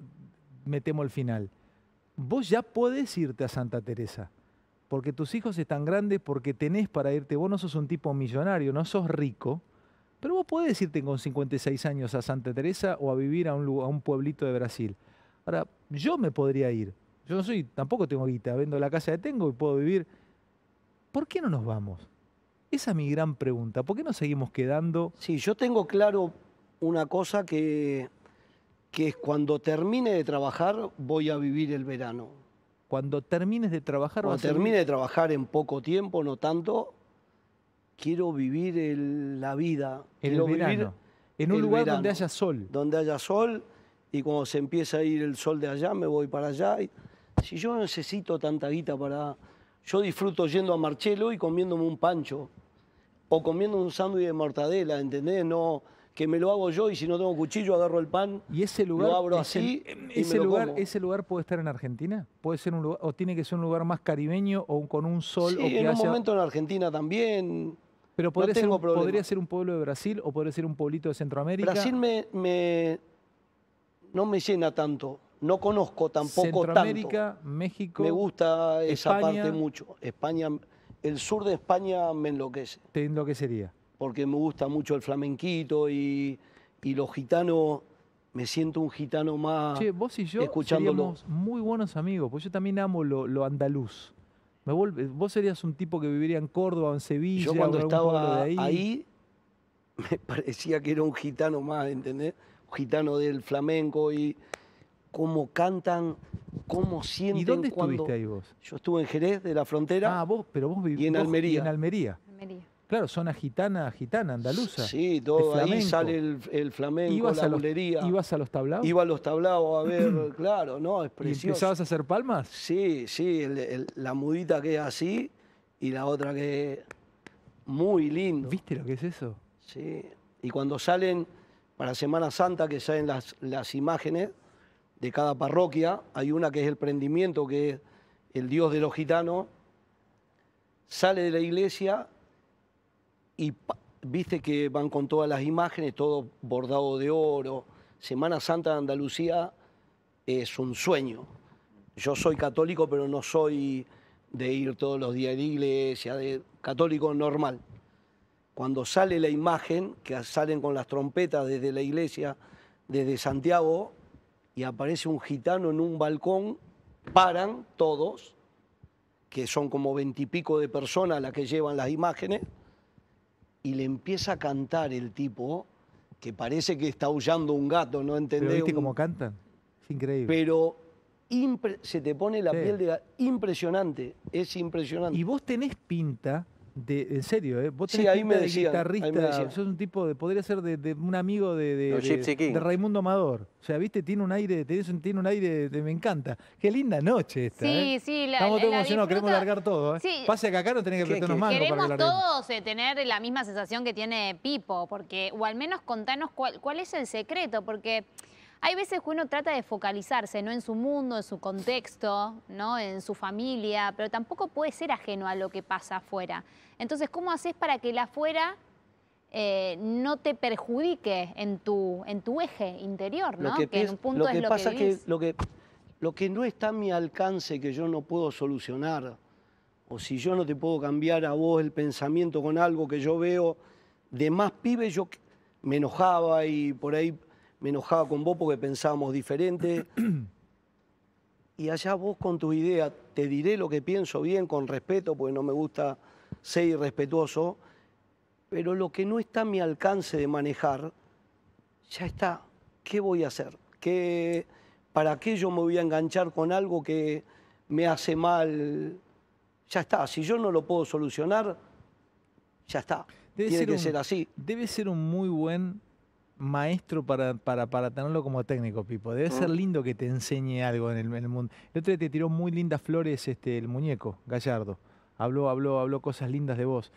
metemos el final. Vos ya podés irte a Santa Teresa, porque tus hijos están grandes, porque tenés para irte. Vos no sos un tipo millonario, no sos rico, pero vos podés irte con 56 años a Santa Teresa o a vivir a un, lu- a un pueblito de Brasil. Ahora, yo me podría ir. Yo no soy, tampoco tengo guita, vendo la casa que tengo y puedo vivir. ¿Por qué no nos vamos? Esa es mi gran pregunta. ¿Por qué nos seguimos quedando? Sí, yo tengo claro una cosa que, que es cuando termine de trabajar voy a vivir el verano. Cuando termines de trabajar, Cuando a termine de trabajar en poco tiempo, no tanto, quiero vivir el- la vida. en el quiero vivir verano, en un lugar donde haya sol. donde haya sol y cuando se empieza a ir el sol de allá me voy para allá. Y si yo necesito tanta guita para... Yo disfruto yendo a Marchelo y comiéndome un pancho o comiendo un sándwich de mortadela, ¿entendés? No, que me lo hago yo y si no tengo cuchillo agarro el pan. Y ese lugar, Lo abro ese- así ese lugar, como. ese lugar puede estar en Argentina, puede ser un lugar, o tiene que ser un lugar más caribeño o con un sol Sí, o que en un haya- momento en Argentina también. Pero podría, ser tengo un, problema. podría ser un pueblo de Brasil o podría ser un pueblito de Centroamérica. Brasil me, me- no me llena tanto. No conozco tampoco tanto. Centroamérica, México. Me gusta esa España. parte mucho. España, el sur de España me enloquece, te enloquecería. porque me gusta mucho el flamenquito y, y los gitanos, me siento un gitano más Che, vos y yo escuchándolo. muy buenos amigos, porque yo también amo lo, lo andaluz. Me vuelve- vos serías un tipo que viviría en Córdoba, en Sevilla, Yo o en cuando algún estaba de ahí. ahí. me parecía que era un gitano más, ¿entendés? Un gitano del flamenco y cómo cantan, cómo sienten ¿Y dónde cuando... estuviste ahí vos? Yo estuve en Jerez de la frontera. Ah, vos, pero vos vivís Y en Almería. en Almería. Almería. Claro, zona gitana, gitana, andaluza. Sí, todo ahí sale el, el flamenco, ¿Ibas, la a los, bulería. ¿Ibas a los tablados? Iba a los tablados a ver, claro, no, es ¿Y precioso. empezabas a hacer palmas? Sí, sí, el- el- la mudita que es así y la otra que es muy lindo. ¿Viste lo que es eso? Sí. Y cuando salen para Semana Santa, que salen las, las imágenes de cada parroquia, hay una que es el prendimiento, que es el Dios de los gitanos, sale de la iglesia y viste que van con todas las imágenes, todo bordado de oro. Semana Santa de Andalucía es un sueño. Yo soy católico, pero no soy de ir todos los días a la iglesia, católico normal. Cuando sale la imagen, que salen con las trompetas desde la iglesia, desde Santiago, y aparece un gitano en un balcón, paran todos, que son como veintipico de personas las que llevan las imágenes, y le empieza a cantar el tipo, que parece que está aullando un gato, ¿no ¿Pero entendés? viste Un- cómo cantan? Es increíble. pero impre- se te pone la Sí. piel de impresionante, es impresionante. Y vos tenés pinta de, en serio, ¿eh? Vos Sí, tenés ahí me de decían, ahí me guitarrista, sos un tipo de, podría ser de, de un amigo de, de, Raimundo Amador. O sea, viste, tiene un aire, tenés un- tiene un aire, de, me encanta. Qué linda noche esta, Sí, ¿eh? sí, la- Estamos todos emocionados, queremos largar todo, ¿eh? Sí. Pase que acá no tenés que ¿Qué- apretarnos qué- mango para que Queremos todos eh, tener la misma sensación que tiene Pipo, porque, o al menos contanos cuál, cuál es el secreto, porque hay veces que uno trata de focalizarse, ¿no? En su mundo, en su contexto, ¿no? En su familia, pero tampoco puede ser ajeno a lo que pasa afuera. Entonces, ¿cómo haces para que el afuera eh, no te perjudique en tu, en tu eje interior, ¿no? Lo que, que en un punto lo es que lo pasa que que, lo que lo que no está a mi alcance que yo no puedo solucionar, o si yo no te puedo cambiar a vos el pensamiento con algo que yo veo de más pibes, yo me enojaba y por ahí me enojaba con vos porque pensábamos diferente. y allá vos con tu idea, te diré lo que pienso bien, con respeto, porque no me gusta ser irrespetuoso, pero lo que no está a mi alcance de manejar, ya está. ¿Qué voy a hacer? ¿Qué, ¿Para qué yo me voy a enganchar con algo que me hace mal? Ya está. Si yo no lo puedo solucionar, ya está. Debe Tiene ser que un- ser así. Debe ser un muy buen maestro para, para, para tenerlo como técnico, Pipo. Debe ser Mm. lindo que te enseñe algo en el, en el mundo. El otro día te tiró muy lindas flores este, el muñeco, Gallardo. Habló, habló, habló cosas lindas de vos.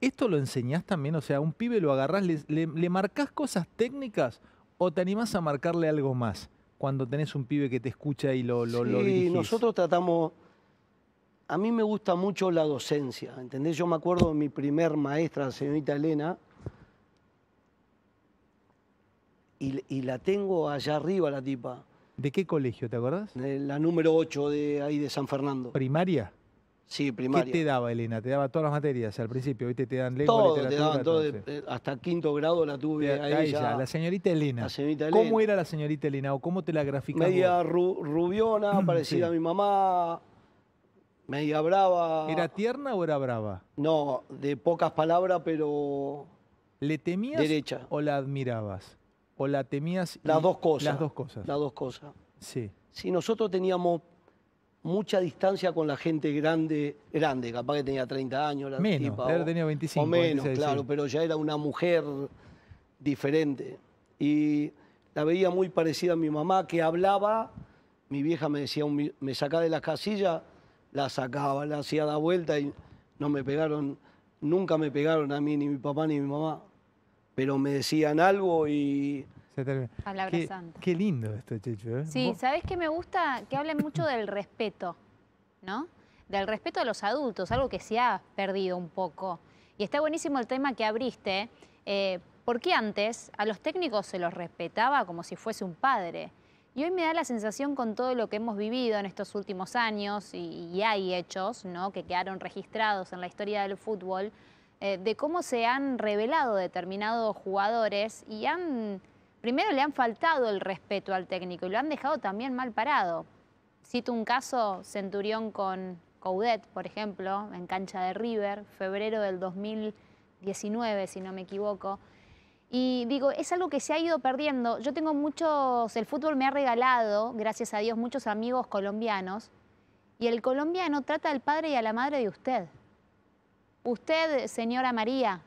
¿Esto lo enseñás también? O sea, un pibe lo agarrás, le, le, le marcás cosas técnicas o te animás a marcarle algo más cuando tenés un pibe que te escucha y lo, lo, lo Sí, dirigís? nosotros tratamos. A mí me gusta mucho la docencia, ¿entendés? Yo me acuerdo de mi primer maestra, la señorita Elena, y, y la tengo allá arriba, la tipa, ¿De qué colegio, te acordás? de la número 8 de ahí de San Fernando. ¿Primaria? Sí, ¿Qué primaria. te daba, Elena? Te daba todas las materias al principio, ¿viste? Te dan lengua, todo, te literatura, daban todo, de- sí. eh, hasta quinto grado la tuve A a ella, ella, la señorita Elena. la señorita ¿Cómo Elena. era la señorita Elena o cómo te la graficás media ru- rubiona, parecida Sí. a mi mamá, media brava. ¿Era tierna o era brava? No, de pocas palabras, pero ¿Le temías Derecha. o la admirabas? ¿O la temías? las dos cosas. Las dos cosas. Las dos cosas. Sí. Sí, nosotros teníamos mucha distancia con la gente grande, grande, capaz que tenía 30 años. La Menos, tipa, o- tenido 25, O menos, 26, claro, sí. pero ya era una mujer diferente. Y la veía muy parecida a mi mamá, que hablaba, mi vieja me decía, un me sacaba de la casilla, la sacaba, la hacía dar vuelta y no me pegaron, nunca me pegaron a mí, ni mi papá ni mi mamá. Pero me decían algo y Se. Palabra Qué, santa. qué lindo esto, Checho. ¿eh? Sí, ¿sabés qué me gusta? Que hablen mucho del respeto, ¿no? Del respeto a los adultos, algo que se ha perdido un poco. Y está buenísimo el tema que abriste, eh, porque antes a los técnicos se los respetaba como si fuese un padre. Y hoy me da la sensación con todo lo que hemos vivido en estos últimos años, y, y hay hechos ¿no? que quedaron registrados en la historia del fútbol, eh, de cómo se han revelado determinados jugadores y han, primero le han faltado el respeto al técnico y lo han dejado también mal parado. Cito un caso, Centurión con Coudet, por ejemplo, en cancha de River, febrero del 2019, si no me equivoco. Y digo, es algo que se ha ido perdiendo. Yo tengo muchos, el fútbol me ha regalado, gracias a Dios, muchos amigos colombianos. Y el colombiano trata al padre y a la madre de usted. Usted, señora María.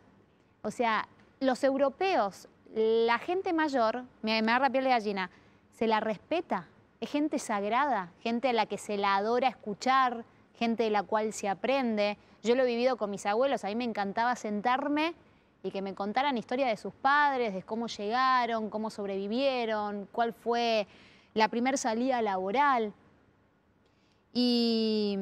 O sea, los europeos, la gente mayor, me, me agarra piel de gallina, se la respeta. Es gente sagrada, gente a la que se la adora escuchar, gente de la cual se aprende. Yo lo he vivido con mis abuelos, a mí me encantaba sentarme y que me contaran historia de sus padres, de cómo llegaron, cómo sobrevivieron, cuál fue la primer salida laboral. Y,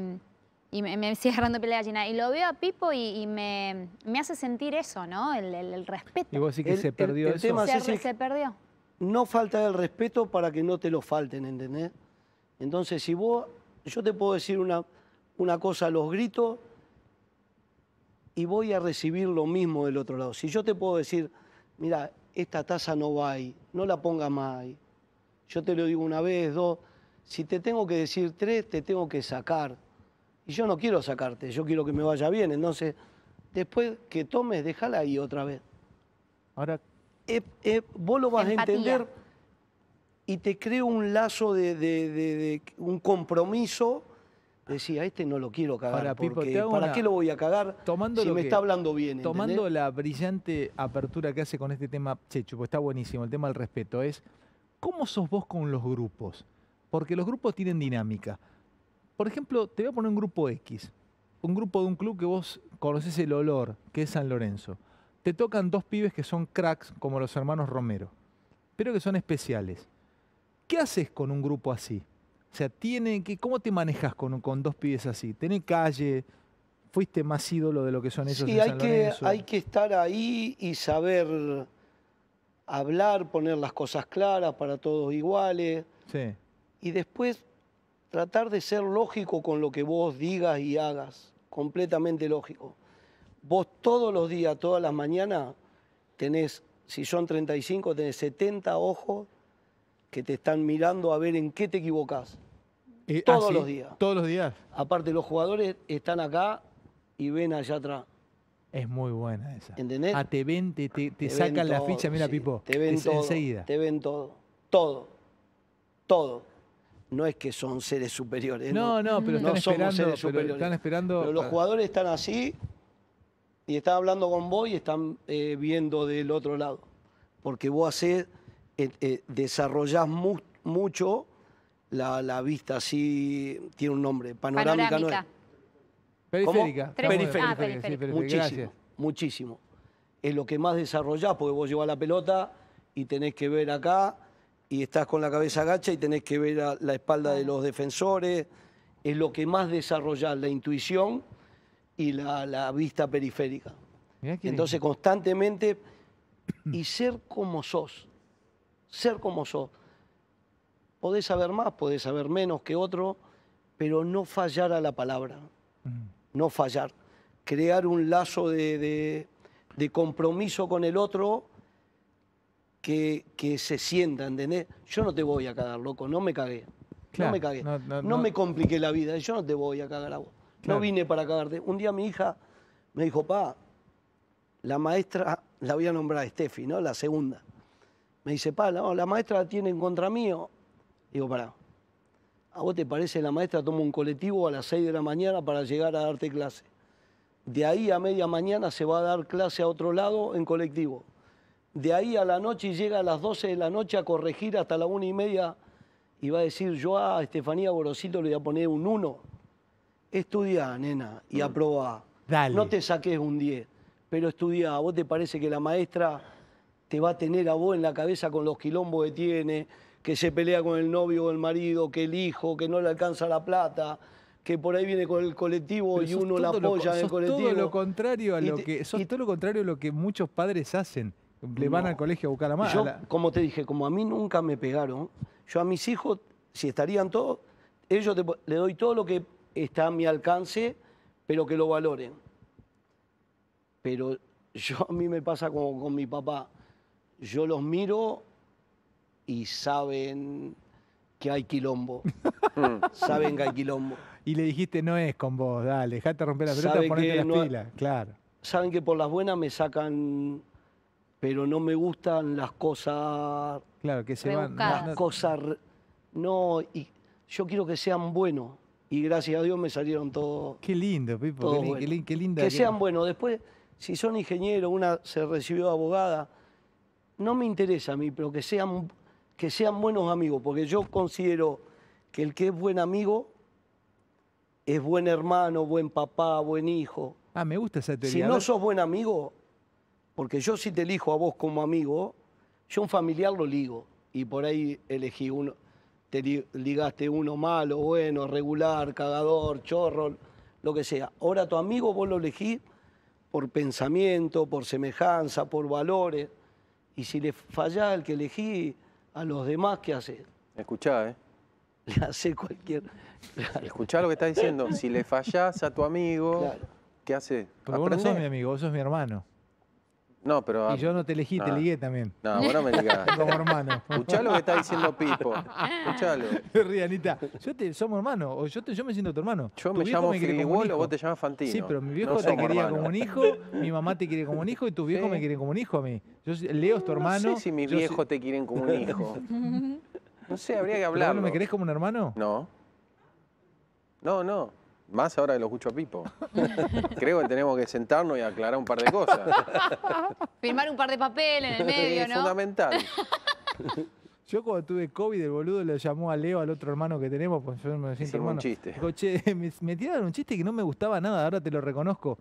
y me, me sigue agarrando piel de gallina. Y lo veo a Pipo y, y me, me hace sentir eso, ¿no? El, el- el respeto. Y vos decís que El- se perdió el eso. tema- se, se perdió. no falta el respeto para que no te lo falten, ¿entendés? Entonces, si vos, yo te puedo decir una, una cosa a los gritos y voy a recibir lo mismo del otro lado. Si yo te puedo decir, mira, esta taza no va ahí, no la pongas más ahí. Yo te lo digo una vez, dos. Si te tengo que decir tres, te tengo que sacar. Y yo no quiero sacarte, yo quiero que me vaya bien. Entonces, después que tomes, déjala ahí otra vez. Ahora, Eh, eh, vos lo vas Empatía. a entender y te creo un lazo de, de- de- de- un compromiso. Decía, a este no lo quiero cagar. Ahora, Pipo, porque ¿Para una- qué lo voy a cagar tomando si lo me que- está hablando bien? tomando ¿entendés? la brillante apertura que hace con este tema, Chechu, pues está buenísimo, el tema del respeto, es ¿cómo sos vos con los grupos? Porque los grupos tienen dinámica. Por ejemplo, te voy a poner un grupo X, un grupo de un club que vos conoces el olor, que es San Lorenzo. Te tocan dos pibes que son cracks, como los hermanos Romero, pero que son especiales. ¿Qué haces con un grupo así? O sea, tiene que, ¿cómo te manejas con, con dos pibes así? ¿Tenés calle? ¿Fuiste más ídolo de lo que son ellos Sí, en hay San que, hay que estar ahí y saber hablar, poner las cosas claras para todos iguales. Sí. y después tratar de ser lógico con lo que vos digas y hagas, completamente lógico. Vos todos los días, todas las mañanas, tenés, si son 35, tenés 70 ojos que te están mirando a ver en qué te equivocás. Eh, Todos ¿sí? los días. Todos los días. Aparte, los jugadores están acá y ven allá atrás. Es muy buena esa. ¿Entendés? Ah, te ven, te, te- sacan la ficha, mira, sí, Pipo. Te ven es todo. enseguida. Te ven todo. Todo. Todo. No es que son seres superiores. No, no, pero No somos seres Pero superiores. están esperando. Pero los ah, jugadores están así y están hablando con vos y están eh, viendo del otro lado. porque vos hacés, eh, eh, desarrollás mu- mucho la, la vista así, tiene un nombre, panorámica, no es. Periférica. De ah, sí, periférica. periférica, Muchísimo, gracias. muchísimo. Es lo que más desarrollás, porque vos llevas la pelota y tenés que ver acá, y estás con la cabeza agacha y tenés que ver a- la espalda de los defensores. Es lo que más desarrollás, la intuición y la, la vista periférica. Entonces, constantemente, y ser como sos, ser como sos. Podés saber más, podés saber menos que otro, pero no fallar a la palabra Mm. no fallar, crear un lazo de, de- de compromiso con el otro que, que se sienta, ¿entendés? Yo no te voy a cagar, loco, no me cagué. Claro, no me cagué. no- No, no- no- me compliqué la vida, yo no te voy a cagar a vos. Claro. No vine para cagarte. Un día mi hija me dijo, pa, la maestra, la voy a nombrar Steffi, ¿no? La segunda. Me dice, pa, no, la maestra la tiene en contra mío. Digo, pará, ¿A vos te parece la maestra toma un colectivo a las 6 de la mañana para llegar a darte clase? De ahí a media mañana se va a dar clase a otro lado en colectivo. De ahí a la noche y llega a las 12 de la noche a corregir hasta la una y media y va a decir, yo a Estefanía Gorosito le voy a poner un 1. Estudia, nena, y aprobá. Dale. No te saques un 10, pero estudia. ¿A vos te parece que la maestra te va a tener a vos en la cabeza con los quilombos que tiene, que se pelea con el novio o el marido, que el hijo, que no le alcanza la plata, que por ahí viene con el colectivo Pero y uno la lo apoya co- en el colectivo? todo lo contrario a Y lo te- que sos y- todo lo contrario a lo que muchos padres hacen. Le van No. al colegio a buscar a Yo, mala. como te dije, como a mí nunca me pegaron, yo a mis hijos, si estarían todos, ellos te- le doy todo lo que está a mi alcance, pero que lo valoren. Pero yo a mí me pasa como con mi papá. Yo los miro y saben que hay quilombo. saben que hay quilombo. Y le dijiste, no es con vos, dale, dejate romper la pelota, ponete las no- pilas. Claro. Saben que por las buenas me sacan, pero no me gustan las cosas Claro, que se van. Las cosas. No, y yo quiero que sean buenos. Y gracias a Dios me salieron todos. Qué lindo, Pipo, todos qué, li- qué linda. Que sean buenos. Después, si son ingenieros, una se recibió abogada, no me interesa a mí, pero que sean, que sean buenos amigos, porque yo considero que el que es buen amigo es buen hermano, buen papá, buen hijo. Ah, me gusta esa teoría. Si no sos buen amigo, porque yo si te elijo a vos como amigo, yo un familiar lo ligo y por ahí elegí uno, te li- ligaste uno malo, bueno, regular, cagador, chorro, lo que sea. Ahora tu amigo vos lo elegís por pensamiento, por semejanza, por valores. Y si le fallás al que elegí, a los demás, ¿qué haces? Escuchá, ¿eh? Le haces cualquier... Claro, Escuchá lo que está diciendo. Si le fallás a tu amigo, Claro. ¿qué haces? Pero vos no sos mi amigo, vos sos mi hermano. No, pero. Y yo no te elegí, te Ah. ligué también. No, vos no me digas. Como hermano. Escuchá lo que está diciendo Pipo. Escuchalo. Ríe, Anita. Yo te, somos hermanos, o yo, te, yo me siento tu hermano. Yo Tu me viejo llamo quiere Frigol o vos te llamas Fantino. Sí, pero mi viejo No te quería como un hijo, mi mamá te quiere como un hijo y tus viejos Sí. me quieren como un hijo a mí. Yo, Leo es tu hermano. No sé si yo soy- viejos te quieren como un hijo. No sé, habría que ¿Pero vos hablar. no me querés como un hermano? No. No, no. Más ahora que lo escucho a Pipo. Creo que tenemos que sentarnos y aclarar un par de cosas. Firmar un par de papeles en el medio, es ¿no? fundamental. Yo cuando tuve COVID, el boludo le llamó a Leo, al otro hermano que tenemos, pues yo me siento Hicimos hermano. un chiste. Dijo, che, me, me tiraron un chiste que no me gustaba nada, ahora te lo reconozco.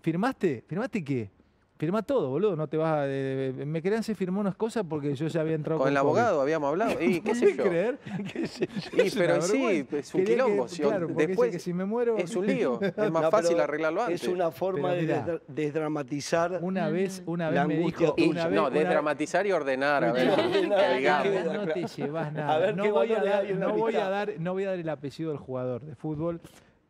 ¿Firmaste? ¿Firmaste qué? Firmá todo, boludo, no te vas a... me querían hacer firmar unas cosas porque yo ya había entrado Con el COVID. abogado habíamos hablado. ¿Y qué sé ¿Puedes yo? creer? Y, Es una pero sí, vergüenza. es un que- quilombo. si- claro, después que si me muero... es un lío. Es más No, fácil arreglarlo antes. Es una forma de mirá. desdra- desdramatizar. Una vez, una La vez me dijo... tuya. Y, Una vez, no, desdramatizar y ordenar. A ver, que no te llevas nada. A ver no, qué voy a dar, no voy a dar, no voy a dar el apellido del jugador de fútbol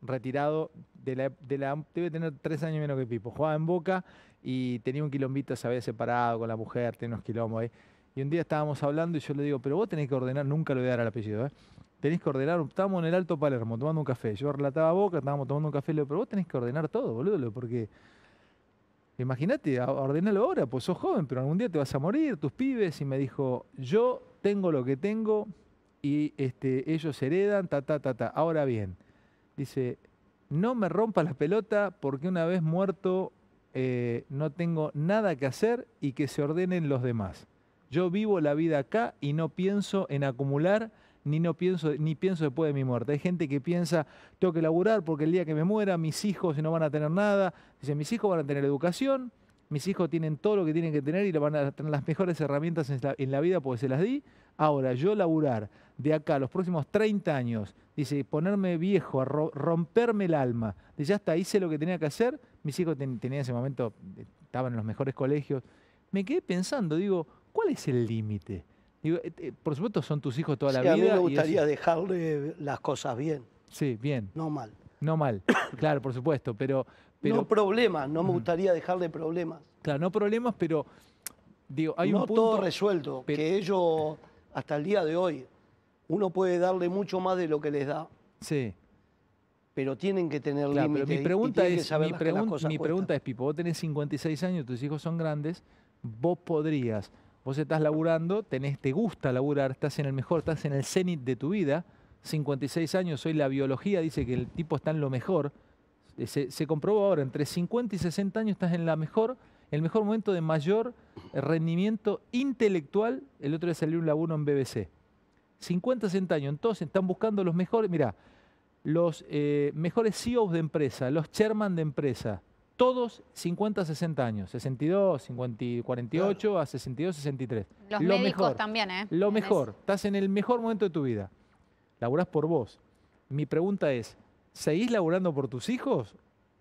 retirado de la, de la debe tener tres años menos que Pipo. Jugaba en Boca y tenía un quilombito, se había separado con la mujer, tenía unos quilombos ahí. Y un día estábamos hablando y yo le digo, pero vos tenés que ordenar, nunca le voy a dar el apellido, ¿eh? Tenés que ordenar, estábamos en el Alto Palermo tomando un café. Yo relataba a Boca, estábamos tomando un café, le digo, pero vos tenés que ordenar todo, boludo, porque Imagínate, ordenalo ahora, pues sos joven, pero algún día te vas a morir, tus pibes. Y me dijo, yo tengo lo que tengo y este, ellos heredan, ta, ta, ta, ta. Ahora bien, dice, no me rompa la pelota porque una vez muerto eh, no tengo nada que hacer y que se ordenen los demás. Yo vivo la vida acá y no pienso en acumular ni no pienso ni pienso después de mi muerte. Hay gente que piensa, tengo que laburar porque el día que me muera mis hijos no van a tener nada. Dice, mis hijos van a tener educación, mis hijos tienen todo lo que tienen que tener y van a tener las mejores herramientas en la, en la vida porque se las di. Ahora, yo laburar de acá a los próximos 30 años, dice, ponerme viejo, a ro- romperme el alma, dice, ya está, hice lo que tenía que hacer, mis hijos ten- tenían en ese momento, eh, estaban en los mejores colegios, me quedé pensando, digo, ¿cuál es el límite? Digo, eh, eh, por supuesto son tus hijos toda la Sí, a mí vida. me gustaría eso- dejarle las cosas bien, sí, bien, no mal. no mal, claro, por supuesto, pero, pero no problemas, no me gustaría dejarle problemas. claro, no problemas, pero digo, hay no un punto... todo resuelto, pero- que ellos, hasta el día de hoy, uno puede darle mucho más de lo que les da, Sí. pero tienen que tener Claro, límites. pero mi y- y pregunta que es, saber mi, pregun- pregunta es, Pipo, vos tenés 56 años, tus hijos son grandes, vos podrías, vos estás laburando, tenés, te gusta laburar, estás en el mejor, estás en el cenit de tu vida, 56 años, hoy la biología dice que el tipo está en lo mejor, se, se comprobó ahora, entre 50 y 60 años estás en la mejor, el mejor momento de mayor eh, rendimiento intelectual, el otro día salió un laburo en BBC. 50, 60 años, entonces están buscando los mejores, mira, los eh, mejores CEOs de empresa, los chairman de empresa, todos 50, 60 años, 62, 50, y 48 a 62, 63. Los Lo médicos mejor, también, ¿eh? Lo mejor, estás en el mejor momento de tu vida. Laburás por vos. Mi pregunta es, ¿seguís laburando por tus hijos?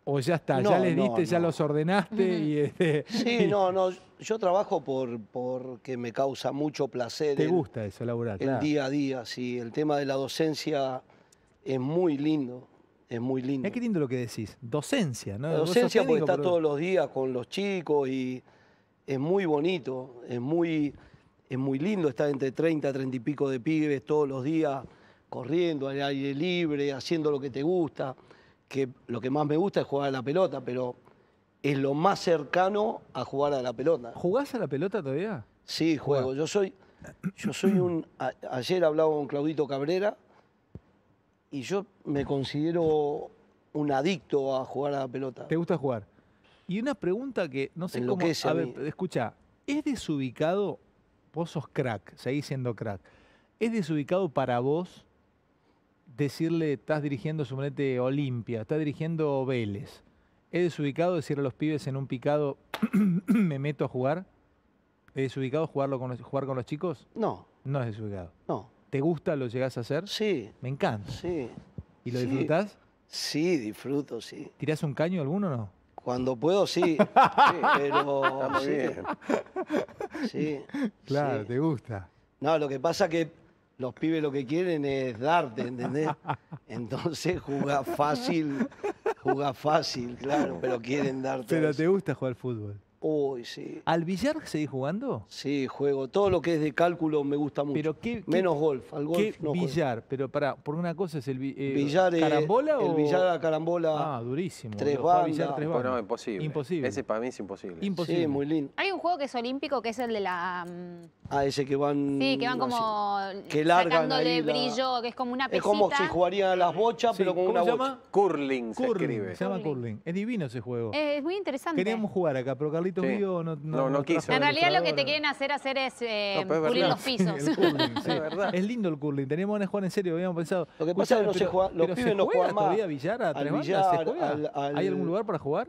¿O ya está? ya les no, diste, ya no. los ordenaste y este, Sí, no, no, yo trabajo por porque me causa mucho placer te el, gusta eso, laburar. el claro. día a día, sí, el tema de la docencia es muy lindo, es muy lindo. Mirá qué lindo lo que decís. Docencia, ¿no? La docencia porque está pero- todos los días con los chicos y es muy bonito, es muy, es muy lindo estar entre 30, 30 y pico de pibes todos los días corriendo al aire libre, haciendo lo que te gusta, que lo que más me gusta es jugar a la pelota, pero es lo más cercano a jugar a la pelota. ¿Jugás a la pelota todavía? Sí, juego. Yo soy, yo soy un. a- ayer hablaba con Claudito Cabrera y yo me considero un adicto a jugar a la pelota. ¿Te gusta jugar? Y una pregunta que no sé cómo... A a ver, escucha, ¿es desubicado, vos sos crack, seguís siendo crack, ¿es desubicado para vos decirle, estás dirigiendo suponete Olimpia, estás dirigiendo Vélez, ¿es desubicado decirle a los pibes en un picado, me meto a jugar? ¿Es desubicado jugarlo con los- jugar con los chicos? No, No es desubicado. no. ¿Te gusta? ¿Lo llegás a hacer? Sí, Me encanta. sí. ¿Y lo sí. disfrutás? Sí, disfruto, sí. ¿Tirás un caño alguno o no? Cuando puedo, sí. pero. Está muy sí, bien. Sí. Claro, sí. te gusta. No, lo que pasa que los pibes lo que quieren es darte, ¿entendés? Entonces juega fácil, juega fácil, claro, pero quieren darte. Pero veces. te gusta jugar fútbol. Uy, sí. ¿Al billar seguís jugando? Sí, juego. Todo lo que es de cálculo me gusta mucho. Pero qué, qué- Menos golf. Al golf ¿Qué no juego. billar? Pero para, por una cosa es el eh, Billar, ¿Carambola El o...? billar a carambola. Ah, durísimo. tres. Jugar billar bandas. tres Pues no, bandas. imposible. Imposible. Ese para mí es imposible. Imposible. sí, muy lindo. Hay un juego que es olímpico que es el de la. mm, Ah, ese que van. Sí, que van así. como Que largan sacándole ahí la- brillo, que es como una pesita. Es como si jugarían a las bochas, Sí, pero con ¿Cómo una se bocha. llama? Curling se Curling. escribe. Se llama Curling. curling. Es divino ese juego. Eh, Es muy interesante. Queríamos jugar acá, pero Carlitos Sí. Vivo no, No, no quiso. trajo En realidad lo que te ilustradora. quieren hacer hacer es eh, No, pero es pulir verdad. los pisos. El curling, sí. Es verdad. Es lindo el curling. Teníamos ganas de jugar en serio, habíamos pensado. Lo que pasa es que no se juega- los pibes ¿se no juega juegan más todavía billar a al tres bandas? ¿Se billar, juega? al- al- ¿Hay algún lugar para jugar?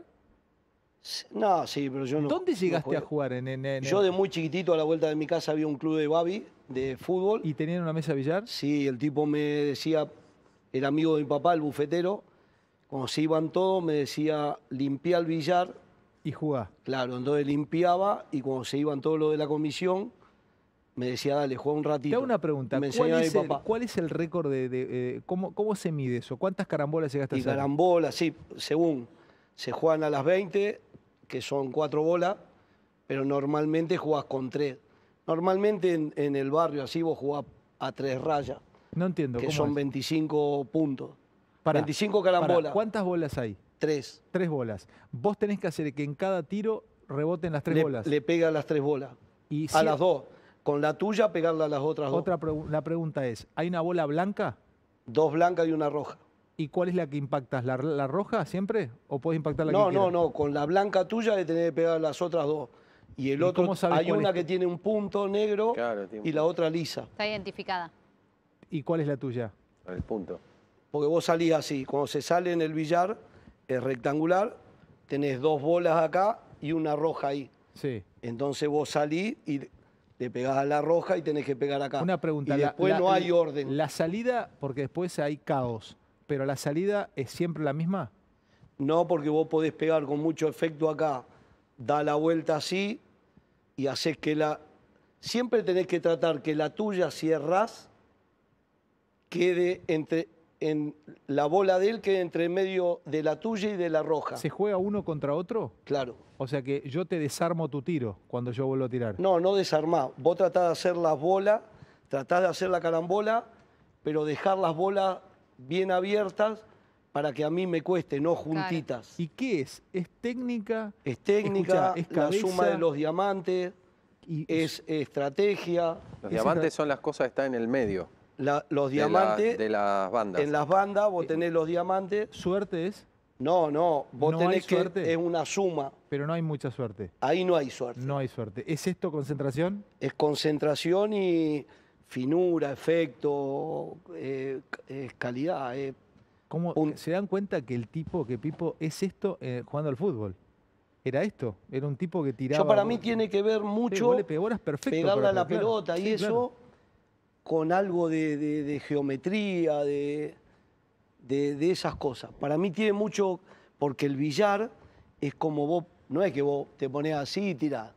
No, sí, pero yo no. ¿Dónde no llegaste a jugar? En, en- en- Yo de muy chiquitito a la vuelta de mi casa había un club de Babi de fútbol. ¿Y tenían una mesa de billar? Sí, el tipo me decía, era amigo de mi papá, el bufetero. Cuando se iban todos, me decía, limpia el billar. Y jugá. Claro, entonces limpiaba y cuando se iban todos los de la comisión, me decía, dale, juega un ratito. Te hago una pregunta. Me ¿Cuál es, mi el, papá. cuál es el récord de, de, eh, cómo, cómo se mide eso? ¿Cuántas carambolas llegaste a Y hacer? carambola, sí, según. Se juegan a las 20, que son cuatro bolas, pero normalmente jugás con tres. Normalmente en, en el barrio así vos jugás a tres rayas, No entiendo. que ¿cómo son es? 25 puntos. Pará, 25 pará, carambolas, ¿Cuántas bolas hay? tres. Tres bolas. Vos tenés que hacer que en cada tiro reboten las tres Le, bolas. le pega las tres bolas. y A si- las dos. Con la tuya pegarla a las otras dos. Otra la pregunta es, ¿hay una bola blanca? Dos blancas y una roja. ¿Y cuál es la que impactas? ¿La, la roja siempre? ¿O puedes impactar la No, que no, quieras? no. Con la blanca tuya le tenés que pegar las otras dos. Y el ¿Y otro, cómo sabes hay cuál una es? que tiene un punto negro Claro, y la otra lisa. Está identificada. ¿Y cuál es la tuya? El punto. Porque vos salís así, cuando se sale en el billar, es rectangular, tenés dos bolas acá y una roja ahí. Sí. Entonces vos salís y le pegás a la roja y tenés que pegar acá. Una pregunta. Y después la- no hay orden. La salida, porque después hay caos, pero la salida es siempre la misma. No, porque vos podés pegar con mucho efecto acá, da la vuelta así y haces que la... Siempre tenés que tratar que la tuya, si errás, quede entre... En la bola de él quede entre medio de la tuya y de la roja. ¿Se juega uno contra otro? Claro. O sea que yo te desarmo tu tiro cuando yo vuelvo a tirar. No, no desarmás. Vos tratás de hacer las bolas, tratás de hacer la carambola, pero dejar las bolas bien abiertas para que a mí me cueste, no juntitas. ¿Y qué es? ¿Es técnica? Es técnica, Escuchá, es la suma de los diamantes, Y, es estrategia. Los diamantes son las cosas que están en el medio. La- los de la- diamantes, De, las bandas. en las bandas vos tenés los diamantes. suerte es, No, no, vos ¿No hay tenés que, suerte? es una suma. pero no hay mucha suerte. Ahí no hay suerte. No hay suerte. ¿Es esto concentración? Es concentración y finura, efecto, eh, calidad. eh. ¿Cómo Un- se dan cuenta que el tipo, que Pipo, es esto eh, jugando al fútbol? ¿Era esto? Era un tipo que tiraba. Yo para mí tiene que ver Sí, mucho perfecto pegarle a la claro. pelota y Sí, eso claro. con algo de, de- de geometría, de, de- de esas cosas. Para mí tiene mucho, porque el billar es como vos, no es que vos te pones así y tirás.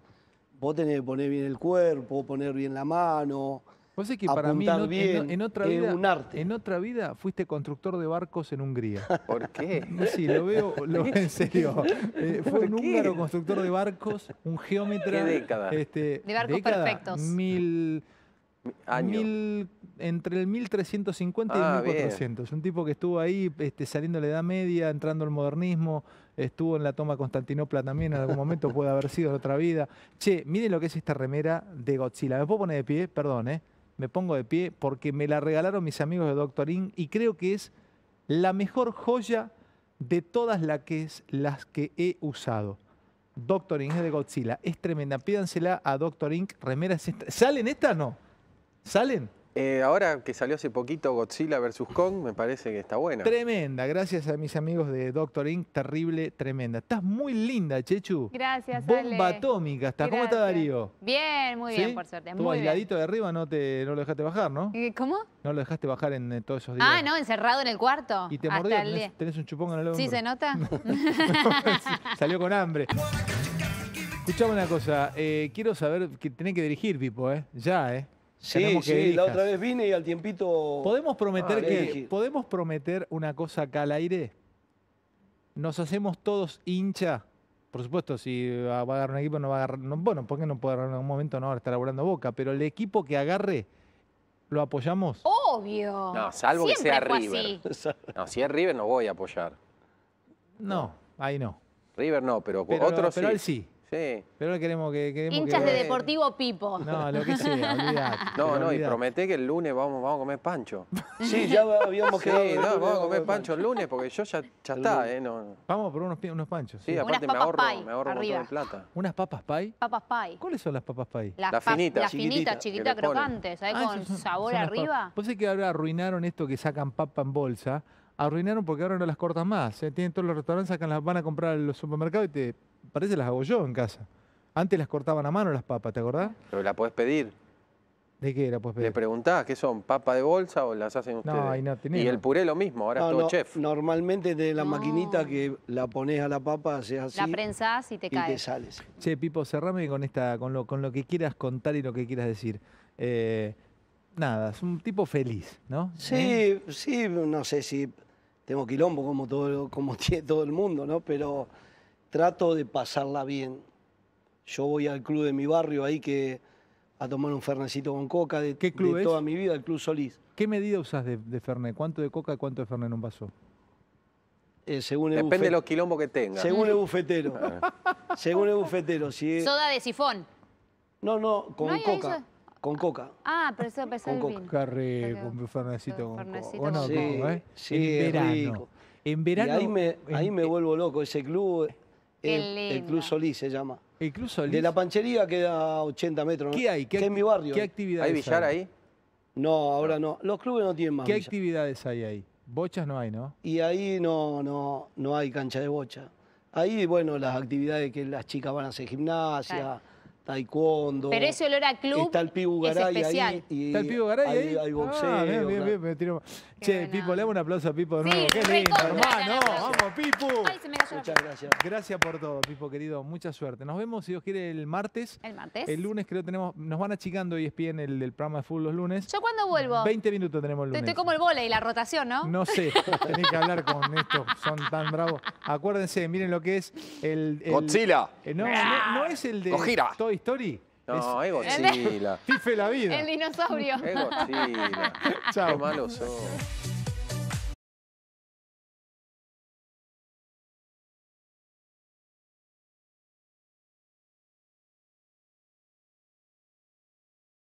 Vos tenés que poner bien el cuerpo, poner bien la mano. Vos sabés que para mí en, bien, otra es vida, un arte. en otra vida fuiste constructor de barcos en Hungría. ¿Por qué? Sí, lo veo, lo veo en serio. Eh, fue un húngaro constructor de barcos, un geómetra. ¿Qué década? Este, De barcos década, perfectos. Mil, Año. mil- entre el 1350 y Ah, el 1400. Un tipo que estuvo ahí este, saliendo de la Edad Media, entrando al modernismo, estuvo en la toma de Constantinopla también, en algún momento puede haber sido en otra vida. Che, miren lo que es esta remera de Godzilla. ¿Me puedo poner de pie? Perdón, ¿eh? Me pongo de pie porque me la regalaron mis amigos de Doctor Inc. y creo que es la mejor joya de todas las que, he usado. Doctor Inc. es de Godzilla. Es tremenda. Pídansela a Doctor Inc. Remeras. ¿Salen estas? No. ¿Salen? Eh, ahora que salió hace poquito Godzilla vs. Kong, me parece que está buena. Tremenda. Gracias a mis amigos de Doctor Inc. Terrible, tremenda. Estás muy linda, Chechu. Gracias, Bomba Ale. atómica. Estás. ¿Cómo está. Darío? Bien, muy ¿Sí? bien, por suerte. Bien. aisladito de arriba, no, te, no lo dejaste bajar, ¿no? Eh, ¿Cómo? No lo dejaste bajar en, eh, todos esos días. Ah, no, encerrado en el cuarto. Y te mordió, tenés, un chupón en el hombro. ¿Sí se nota? Salió con hambre. Escuchame una cosa, eh, quiero saber que tenés que dirigir, Pipo, ¿eh? Ya, ¿eh? Sí, que sí, la otra vez vine y al tiempito... ¿Podemos prometer Ah, que podemos prometer una cosa acá al aire? Nos hacemos todos hincha. Por supuesto, si va a agarrar un equipo no va a agarrar, no- bueno, porque no puede agarrar en algún momento no va a estar laburando Boca, pero el equipo que agarre lo apoyamos. Obvio. No, salvo que sea River. así. No, si es River no voy a apoyar. No, ahí no. River no, pero, Pero, otros pero sí. él sí. Sí. Pero ahora queremos que queremos Hinchas que- de Deportivo Pipo. No, lo que sea, olvidate. No, no, y prometé que el lunes vamos, vamos a comer pancho. Sí, ya habíamos Sí, quedado... no, vamos a comer pancho el lunes porque yo ya, ya está. ¿eh? No, Vamos por unos, unos panchos. sí, sí. aparte me papas ahorro, pie me ahorro un montón de plata. ¿Unas papas pie? Papas pie. ¿Cuáles son las papas pie? Las La pa- finita. Las finitas, chiquitas, crocantes, ¿sabes? Ah, con son- sabor son arriba. Vos sabés que ahora arruinaron esto que sacan papa en bolsa. Arruinaron porque ahora no las cortan más. ¿eh? Tienen todos los restaurantes, sacan las, van a comprar en los supermercados y te parece las hago yo en casa. Antes las cortaban a mano las papas, ¿te acordás? Pero la podés pedir. ¿De qué era? Pues Le preguntás, ¿qué son? ¿Papa de bolsa o las hacen ustedes? ahí no tenemos. y el puré lo mismo, ahora No, es todo no, chef. Normalmente de la No. maquinita que la pones a la papa, haces así La prensás y te y cae. te sales. Che, Pipo, cerrame con esta, con lo, con lo que quieras contar y lo que quieras decir. Eh, nada, es un tipo feliz, ¿no? ¿Eh? Sí, sí, no sé si tengo quilombo como todo, como tiene todo el mundo, ¿no? Pero trato de pasarla bien. Yo voy al club de mi barrio ahí que a tomar un fernecito con coca de, ¿Qué club de es? toda mi vida, el Club Solís. ¿Qué medida usás de, de Fernet? ¿Cuánto de coca y cuánto de Fernet en un vaso? Eh, según el Depende de los quilombos que tenga. Según el bufetero. según el bufetero. Si es- Soda de sifón. no, no, con ¿No coca. eso? Con coca. Ah, pero eso empezó Con el coca. vino. Rico, Pero- un fernecito con coca. ¿O no, con Sí, eh? sí, en verano. rico. En Y verano. ahí me, ahí en- me vuelvo loco. Ese club Qué el, el. Club Solís se llama. Incluso De la panchería queda a 80 metros. ¿no? ¿Qué hay? ¿Qué que es mi barrio. ¿Qué actividades ¿Hay billar ahí? No, ahora no. Los clubes no tienen más. ¿Qué billar. actividades hay ahí? Bochas no hay, ¿no? Y ahí no, no, no hay cancha de bocha. Ahí, bueno, las actividades que las chicas van a hacer gimnasia, Claro. Taekwondo. Pero ese olor a club Está el Pibu es Garay especial. ahí. Y ¿Está el Pipo Garay hay, ahí? Hay boxeo. Ah, bien, bien, bien, me tiro- Qué Che, Pipo, le damos un aplauso a Pipo de Sí, nuevo. Qué lindo, hermano. Vamos, Pipo. Ay, se me cayó la Muchas gracias. Gracias por todo, Pipo, querido. Mucha suerte. Nos vemos, si Dios quiere, el martes. El martes. El lunes creo que tenemos, nos van achicando y ESPN el, el programa de fútbol los lunes. ¿Yo cuándo vuelvo? 20 minutos tenemos el lunes. Estoy como el volei, la rotación, ¿no? No sé, tenés que hablar con estos, son tan bravos. Acuérdense, miren lo que es el... el- Godzilla. eh, no, no, no es el de Gojira. Toy Story. No, es El- Godzilla. Fife la vida. El dinosaurio. Es Godzilla. Chao. Qué malo sos.